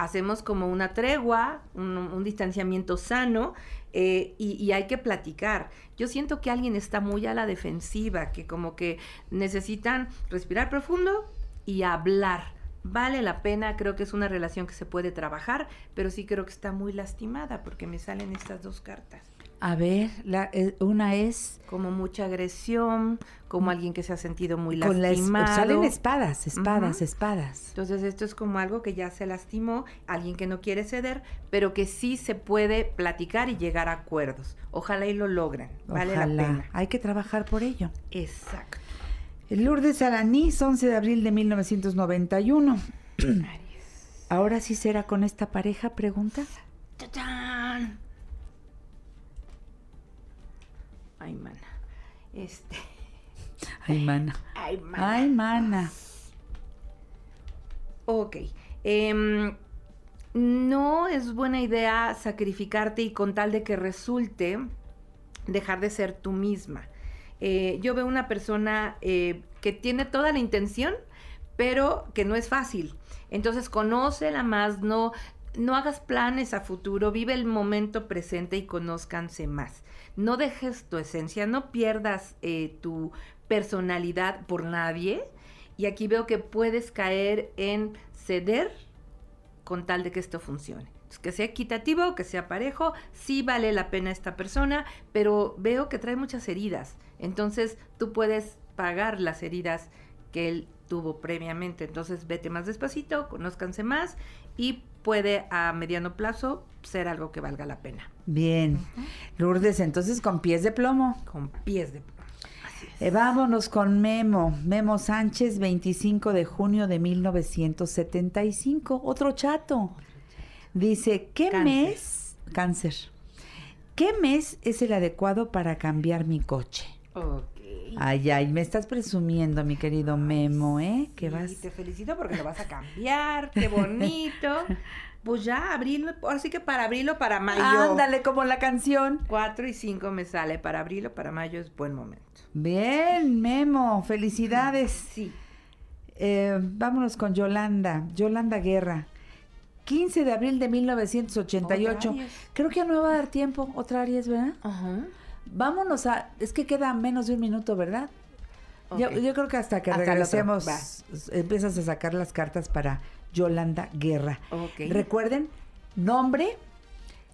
hacemos como una tregua, un, distanciamiento sano eh, y, hay que platicar. Yo siento que alguien está muy a la defensiva, que como que necesitan respirar profundo y hablar. Vale la pena, creo que es una relación que se puede trabajar, pero sí creo que está muy lastimada porque me salen estas dos cartas. A ver, la, eh, una es... Como mucha agresión, como alguien que se ha sentido muy con lastimado. salen espadas, espadas, espadas. Entonces esto es como algo que ya se lastimó, alguien que no quiere ceder, pero que sí se puede platicar y llegar a acuerdos. Ojalá y lo logren, vale la pena. Hay que trabajar por ello. Exacto. Lourdes Alanís, 11 de abril de 1991. ¿Ahora sí será con esta pareja? Pregunta. Ay, mana. Este. Ay, mana. Ay, mana. Ay, mana. Ok. Em, no es buena idea sacrificarte y con tal de que resulte, dejar de ser tú misma. Eh, yo veo una persona eh, que tiene toda la intención, pero que no es fácil. Entonces, conócela más, no, no hagas planes a futuro, vive el momento presente y conózcanse más. No dejes tu esencia, no pierdas eh, tu personalidad por nadie. Y aquí veo que puedes caer en ceder con tal de que esto funcione. que sea equitativo, que sea parejo, sí vale la pena esta persona, pero veo que trae muchas heridas. Entonces tú puedes pagar las heridas que él tuvo previamente. Entonces vete más despacito, conózcanse más y puede a mediano plazo ser algo que valga la pena. Bien. Lourdes, entonces con pies de plomo. Con pies de plomo. Eh, vámonos con Memo. Memo Sánchez, 25 de junio de 1975. Otro chato. Dice, ¿qué mes? Cáncer. ¿Qué mes es el adecuado para cambiar mi coche? Ok. Ay, ay, me estás presumiendo, mi querido Memo, ¿eh? Que vas. te felicito porque lo vas a cambiar, qué bonito. Pues ya, abril, ahora sí que para abril o para mayo. Ándale, como la canción. Cuatro y cinco me sale, para abril o para mayo es buen momento. Bien, Memo, felicidades. Sí. Eh, vámonos con Yolanda, Yolanda Guerra. 15 de abril de 1988. Creo que ya no va a dar tiempo. Otra Aries, ¿verdad? Ajá. Vámonos a. Es que queda menos de un minuto, ¿verdad? Yo, creo que hasta que regresemos empiezas a sacar las cartas para Yolanda Guerra. Recuerden, nombre,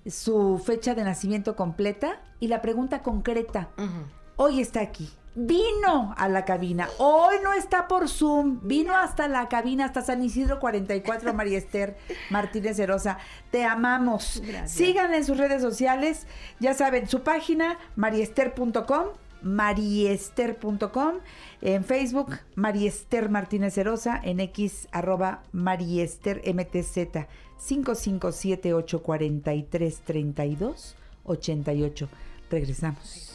su fecha de nacimiento completa y la pregunta concreta. Hoy está aquí vino a la cabina. Hoy no está por Zoom, vino hasta la cabina, hasta San Isidro 44, María Esther Martínez Herosa. Te amamos. Sigan en sus redes sociales, ya saben, su página, mariester.com, mariester.com, en Facebook, Mariester Martínez Herosa, en X, arroba Mariester MTZ, 5578433288. Regresamos.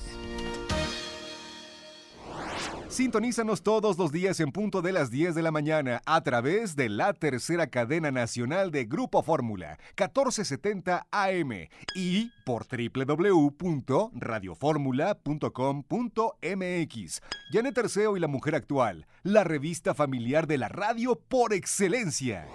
Sintonízanos todos los días en punto de las 10 de la mañana a través de la tercera cadena nacional de Grupo Fórmula, 1470 AM y por www.radioformula.com.mx. Janet Terceo y la Mujer Actual, la revista familiar de la radio por excelencia.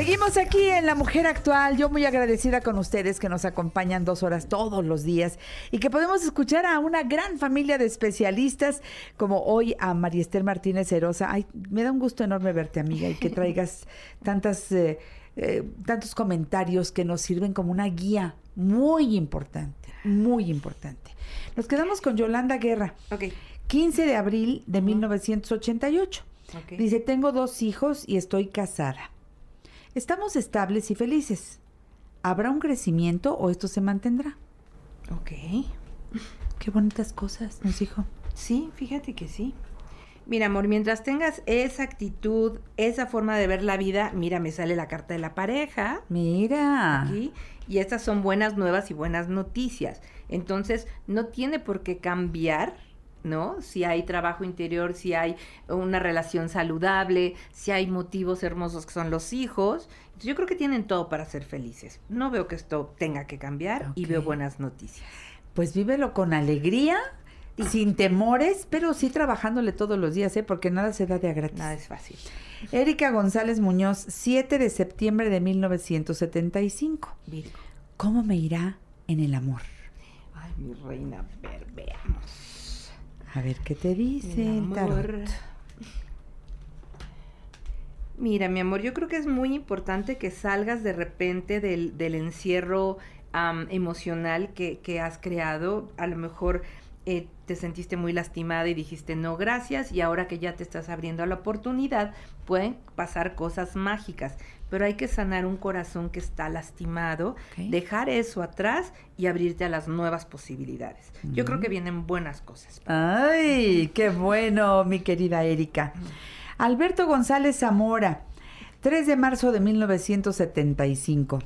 Seguimos aquí en La Mujer Actual. Yo muy agradecida con ustedes que nos acompañan dos horas todos los días y que podemos escuchar a una gran familia de especialistas como hoy a María Esther Martínez Herosa. Ay, me da un gusto enorme verte, amiga, y que traigas tantas, eh, eh, tantos comentarios que nos sirven como una guía muy importante, muy importante. Nos quedamos con Yolanda Guerra. Ok. 15 de abril de 1988. Dice, tengo dos hijos y estoy casada. Estamos estables y felices. ¿Habrá un crecimiento o esto se mantendrá? Ok. Qué bonitas cosas, nos dijo. Sí, fíjate que sí. Mira, amor, mientras tengas esa actitud, esa forma de ver la vida, mira, me sale la carta de la pareja. Mira. Aquí, y estas son buenas nuevas y buenas noticias. Entonces, no tiene por qué cambiar ¿no? Si hay trabajo interior, si hay una relación saludable, si hay motivos hermosos que son los hijos. yo creo que tienen todo para ser felices. No veo que esto tenga que cambiar y veo buenas noticias. Pues vívelo con alegría, sin temores, pero sí trabajándole todos los días, ¿eh? Porque nada se da de a gratis. Nada es fácil. Erika González Muñoz, 7 de septiembre de 1975. ¿Cómo me irá en el amor? Ay, mi reina, ver, veamos. A ver qué te dice el tarot. Mira, mi amor, yo creo que es muy importante que salgas de repente del, encierro emocional que, que, has creado. A lo mejor eh, te sentiste muy lastimada y dijiste no gracias y ahora que ya te estás abriendo a la oportunidad pueden pasar cosas mágicas, pero hay que sanar un corazón que está lastimado, dejar eso atrás y abrirte a las nuevas posibilidades. Yo creo que vienen buenas cosas. Ay, qué bueno, mi querida Erika. Alberto González Zamora, 3 de marzo de 1975.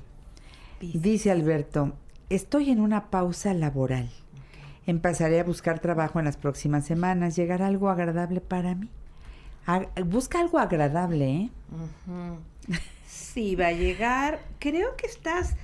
Dice Alberto, estoy en una pausa laboral Empezaré a buscar trabajo en las próximas semanas. ¿Llegará algo agradable para mí? busca algo agradable, ¿eh? Sí, va a llegar. Creo que estás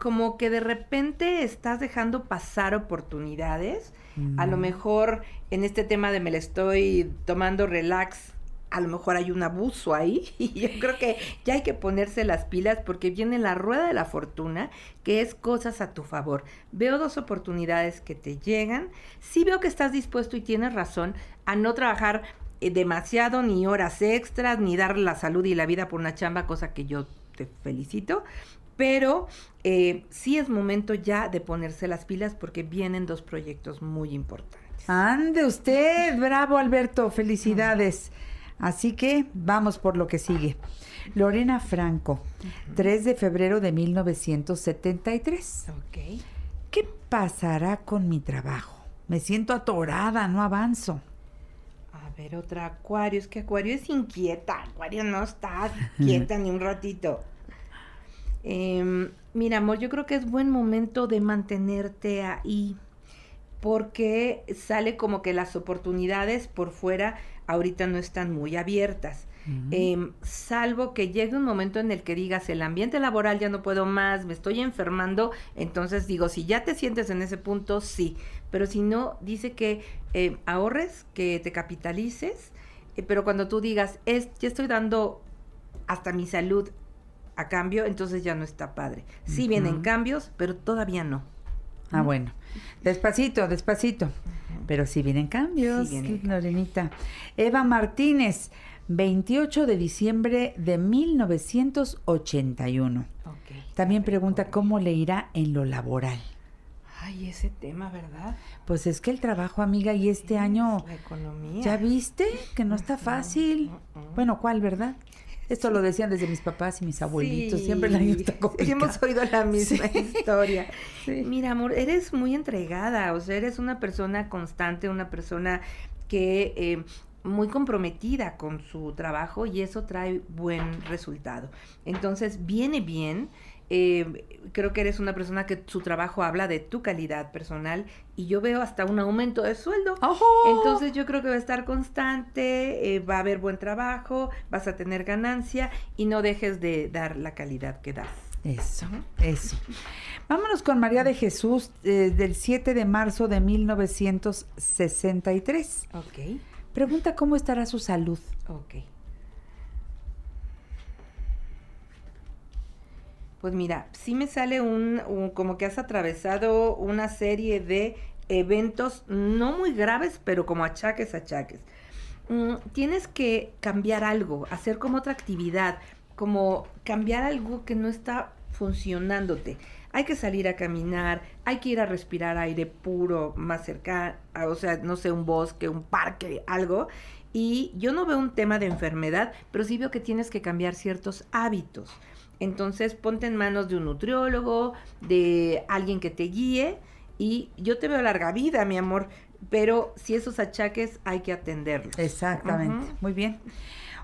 como que de repente estás dejando pasar oportunidades. A lo mm. mejor en este tema de me la estoy tomando relax, a lo mejor hay un abuso ahí y yo creo que ya hay que ponerse las pilas porque viene la rueda de la fortuna que es cosas a tu favor. Veo dos oportunidades que te llegan. Sí veo que estás dispuesto y tienes razón a no trabajar demasiado ni horas extras ni dar la salud y la vida por una chamba, cosa que yo te felicito. Pero eh, sí es momento ya de ponerse las pilas porque vienen dos proyectos muy importantes. Ande usted, bravo Alberto, felicidades. Así que vamos por lo que sigue. Lorena Franco, 3 de febrero de 1973. Ok. ¿Qué pasará con mi trabajo? Me siento atorada, no avanzo. Ver, otra Acuario. Es que Acuario es inquieta. Acuario no está quieta ni un ratito. Em, mira, amor, yo creo que es buen momento de mantenerte ahí porque sale como que las oportunidades por fuera ahorita no están muy abiertas. Em, salvo que llegue un momento en el que digas, el ambiente laboral ya no puedo más, me estoy enfermando, entonces digo, si ya te sientes en ese punto, sí, pero si no, dice que eh, ahorres, que te capitalices, eh, pero cuando tú digas, es, ya estoy dando hasta mi salud a cambio, entonces ya no está padre. Sí vienen cambios, pero todavía no. Ah, bueno. Despacito, despacito. Pero sí vienen cambios, sí Lorenita. Eva Martínez, 28 de diciembre de 1981. También pregunta cómo le irá en lo laboral. Ay, ese tema, ¿verdad? Pues es que el trabajo, amiga, y este año... La economía. ¿Ya viste? Que no está fácil. Bueno, ¿cuál, verdad? Esto lo decían desde mis papás y mis abuelitos. Siempre la está hemos oído la misma historia. Mira, amor, eres muy entregada. O sea, eres una persona constante, una persona que... Eh, muy comprometida con su trabajo y eso trae buen resultado. Entonces, viene bien eh, creo que eres una persona que su trabajo habla de tu calidad personal y yo veo hasta un aumento de sueldo. Entonces yo creo que va a estar constante, eh, va a haber buen trabajo, vas a tener ganancia y no dejes de dar la calidad que das. Eso, eso. Vámonos con María de Jesús eh, del 7 de marzo de 1963. Ok. Pregunta cómo estará su salud. Ok. Pues mira, sí me sale un, como que has atravesado una serie de eventos no muy graves, pero como achaques, achaques. Mm, tienes que cambiar algo, hacer como otra actividad, como cambiar algo que no está funcionándote. Hay que salir a caminar, hay que ir a respirar aire puro más cerca, o sea, no sé, un bosque, un parque, algo. Y yo no veo un tema de enfermedad, pero sí veo que tienes que cambiar ciertos hábitos. Entonces ponte en manos de un nutriólogo, de alguien que te guíe y yo te veo larga vida, mi amor, pero si esos achaques hay que atenderlos. Exactamente, muy bien.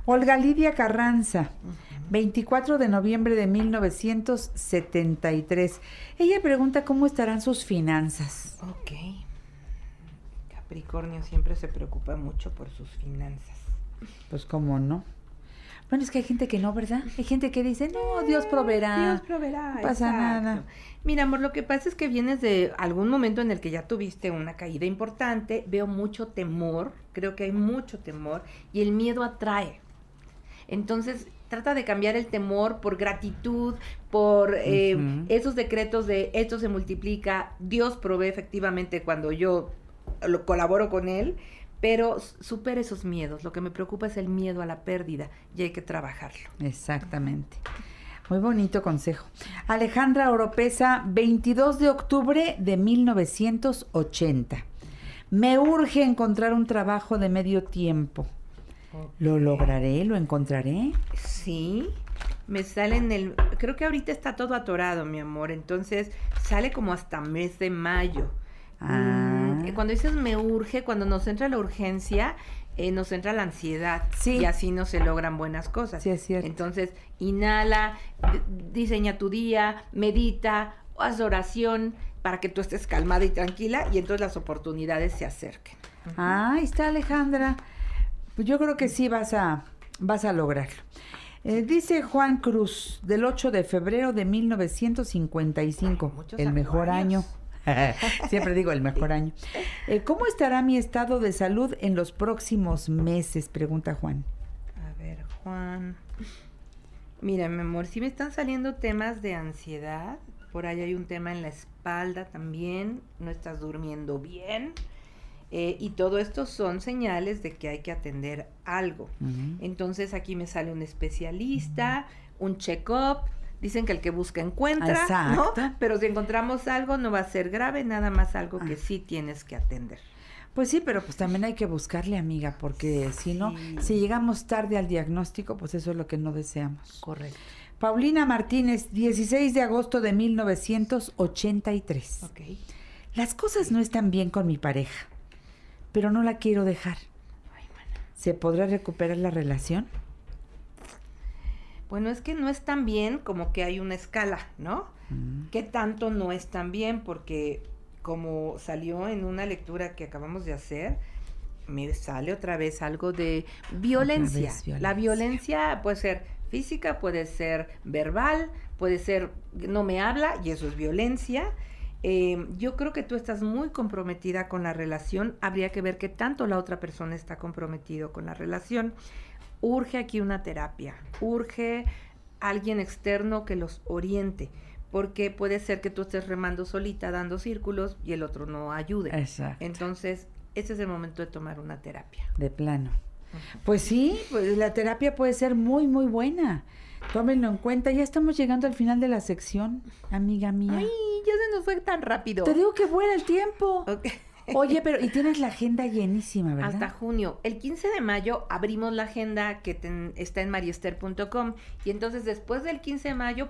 Olga Lidia Carranza, 24 de noviembre de 1973. Ella pregunta cómo estarán sus finanzas. Ok. Capricornio siempre se preocupa mucho por sus finanzas. Pues cómo no. Bueno, es que hay gente que no, ¿verdad? Hay gente que dice, no, Dios proveerá. Dios proveerá. No pasa nada. Mira, amor, lo que pasa es que vienes de algún momento en el que ya tuviste una caída importante. Veo mucho temor, creo que hay mucho temor, y el miedo atrae. Entonces, trata de cambiar el temor por gratitud, por eh, esos decretos de esto se multiplica, Dios provee efectivamente cuando yo lo colaboro con Él pero supera esos miedos. Lo que me preocupa es el miedo a la pérdida y hay que trabajarlo. Exactamente. Muy bonito consejo. Alejandra Oropesa, 22 de octubre de 1980. Me urge encontrar un trabajo de medio tiempo. ¿Lo lograré? ¿Lo encontraré? Sí, me sale en el... Creo que ahorita está todo atorado, mi amor. Entonces sale como hasta mes de mayo. Ah. Mm, cuando dices me urge, cuando nos entra la urgencia, eh, nos entra la ansiedad y así no se logran buenas cosas. Sí, es cierto. Entonces, inhala, diseña tu día, medita, haz oración para que tú estés calmada y tranquila y entonces las oportunidades se acerquen. Ah, ahí está Alejandra. Pues yo creo que sí vas a, vas a lograrlo. Eh, dice Juan Cruz, del 8 de febrero de 1955, el mejor año. Siempre digo el mejor año. Eh, ¿Cómo estará mi estado de salud en los próximos meses? Pregunta Juan. A ver, Juan. Mira, mi amor, si me están saliendo temas de ansiedad, por ahí hay un tema en la espalda también, no estás durmiendo bien. Eh, y todo esto son señales de que hay que atender algo. Entonces aquí me sale un especialista, un check-up, dicen que el que busca encuentra, ¿no? Pero si encontramos algo no va a ser grave, nada más algo que ah. sí tienes que atender. Pues sí, pero pues también hay que buscarle, amiga, porque si no, si llegamos tarde al diagnóstico, pues eso es lo que no deseamos. Correcto. Paulina Martínez, 16 de agosto de 1983. Ok. Las cosas no están bien con mi pareja, pero no la quiero dejar. ¿Se podrá recuperar la relación? Bueno, es que no es tan bien como que hay una escala, ¿no? Mm. ¿Qué tanto no es tan bien? Porque como salió en una lectura que acabamos de hacer, me sale otra vez algo de violencia. La violencia puede ser física, puede ser verbal, puede ser no me habla y eso es violencia. Em, yo creo que tú estás muy comprometida con la relación. Habría que ver qué tanto la otra persona está comprometido con la relación urge aquí una terapia, urge alguien externo que los oriente, porque puede ser que tú estés remando solita, dando círculos y el otro no ayude. Exacto. Entonces, ese es el momento de tomar una terapia. De plano. Pues sí, pues la terapia puede ser muy, muy buena. Tómenlo en cuenta. Ya estamos llegando al final de la sección, amiga mía. Ay, ya se nos fue tan rápido. Te digo que vuela el tiempo. Okay. Oye, pero y tienes la agenda llenísima, ¿verdad? Hasta junio. El 15 de mayo abrimos la agenda que está en mariester.com y entonces después del 15 de mayo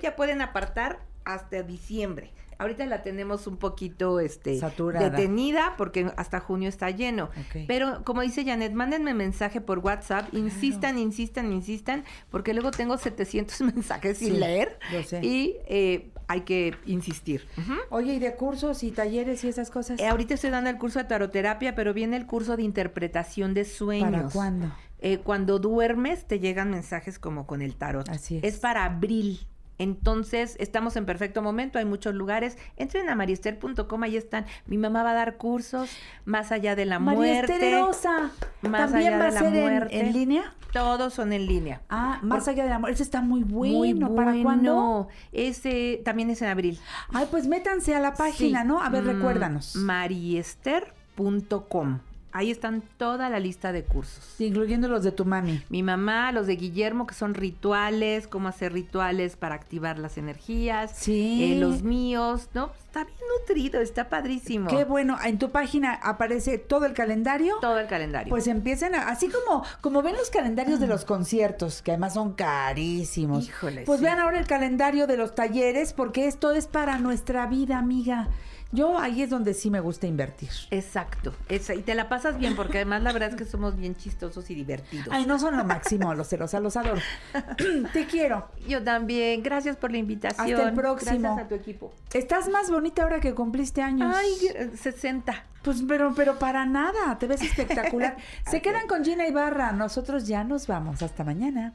ya pueden apartar hasta diciembre. Ahorita la tenemos un poquito este, detenida porque hasta junio está lleno. Pero como dice Janet, mándenme mensaje por WhatsApp, insistan, insistan, insistan, porque luego tengo 700 mensajes sin leer y eh, hay que insistir. Oye, ¿y de cursos y talleres y esas cosas? Eh, ahorita estoy dando el curso de taroterapia, pero viene el curso de interpretación de sueños. ¿Para cuándo? Eh, cuando duermes te llegan mensajes como con el tarot. Así es. Es para abril. Entonces, estamos en perfecto momento, hay muchos lugares. Entren a mariester.com, ahí están. Mi mamá va a dar cursos más allá de la muerte. Mariester Más ¿También va a ser En, línea? Todos son en línea. Ah, más allá de la muerte. Ese está muy bueno. Muy bueno. ¿Para cuándo? Ese también es en abril. Ay, pues métanse a la página, ¿no? A ver, mm, recuérdanos. Mariester.com. Ahí están toda la lista de cursos. incluyendo los de tu mami. Mi mamá, los de Guillermo, que son rituales, cómo hacer rituales para activar las energías. Sí. Eh, los míos, ¿no? Está bien nutrido, está padrísimo. Qué bueno. En tu página aparece todo el calendario. Todo el calendario. Pues empiecen a, así como, como ven los calendarios de los conciertos, que además son carísimos. Híjole. Pues vean ahora el calendario de los talleres, porque esto es para nuestra vida, amiga. Yo ahí es donde sí me gusta invertir. Exacto. y te la pasas bien, porque además la verdad es que somos bien chistosos y divertidos. Ay, no son lo máximo, los celos, los adoro. te quiero. Yo también. Gracias por la invitación. Hasta el próximo. Gracias a tu equipo. Estás más bonita ahora que cumpliste años. Ay, 60. Pues, pero, pero para nada. Te ves espectacular. Se quedan con Gina Ibarra. Nosotros ya nos vamos. Hasta mañana.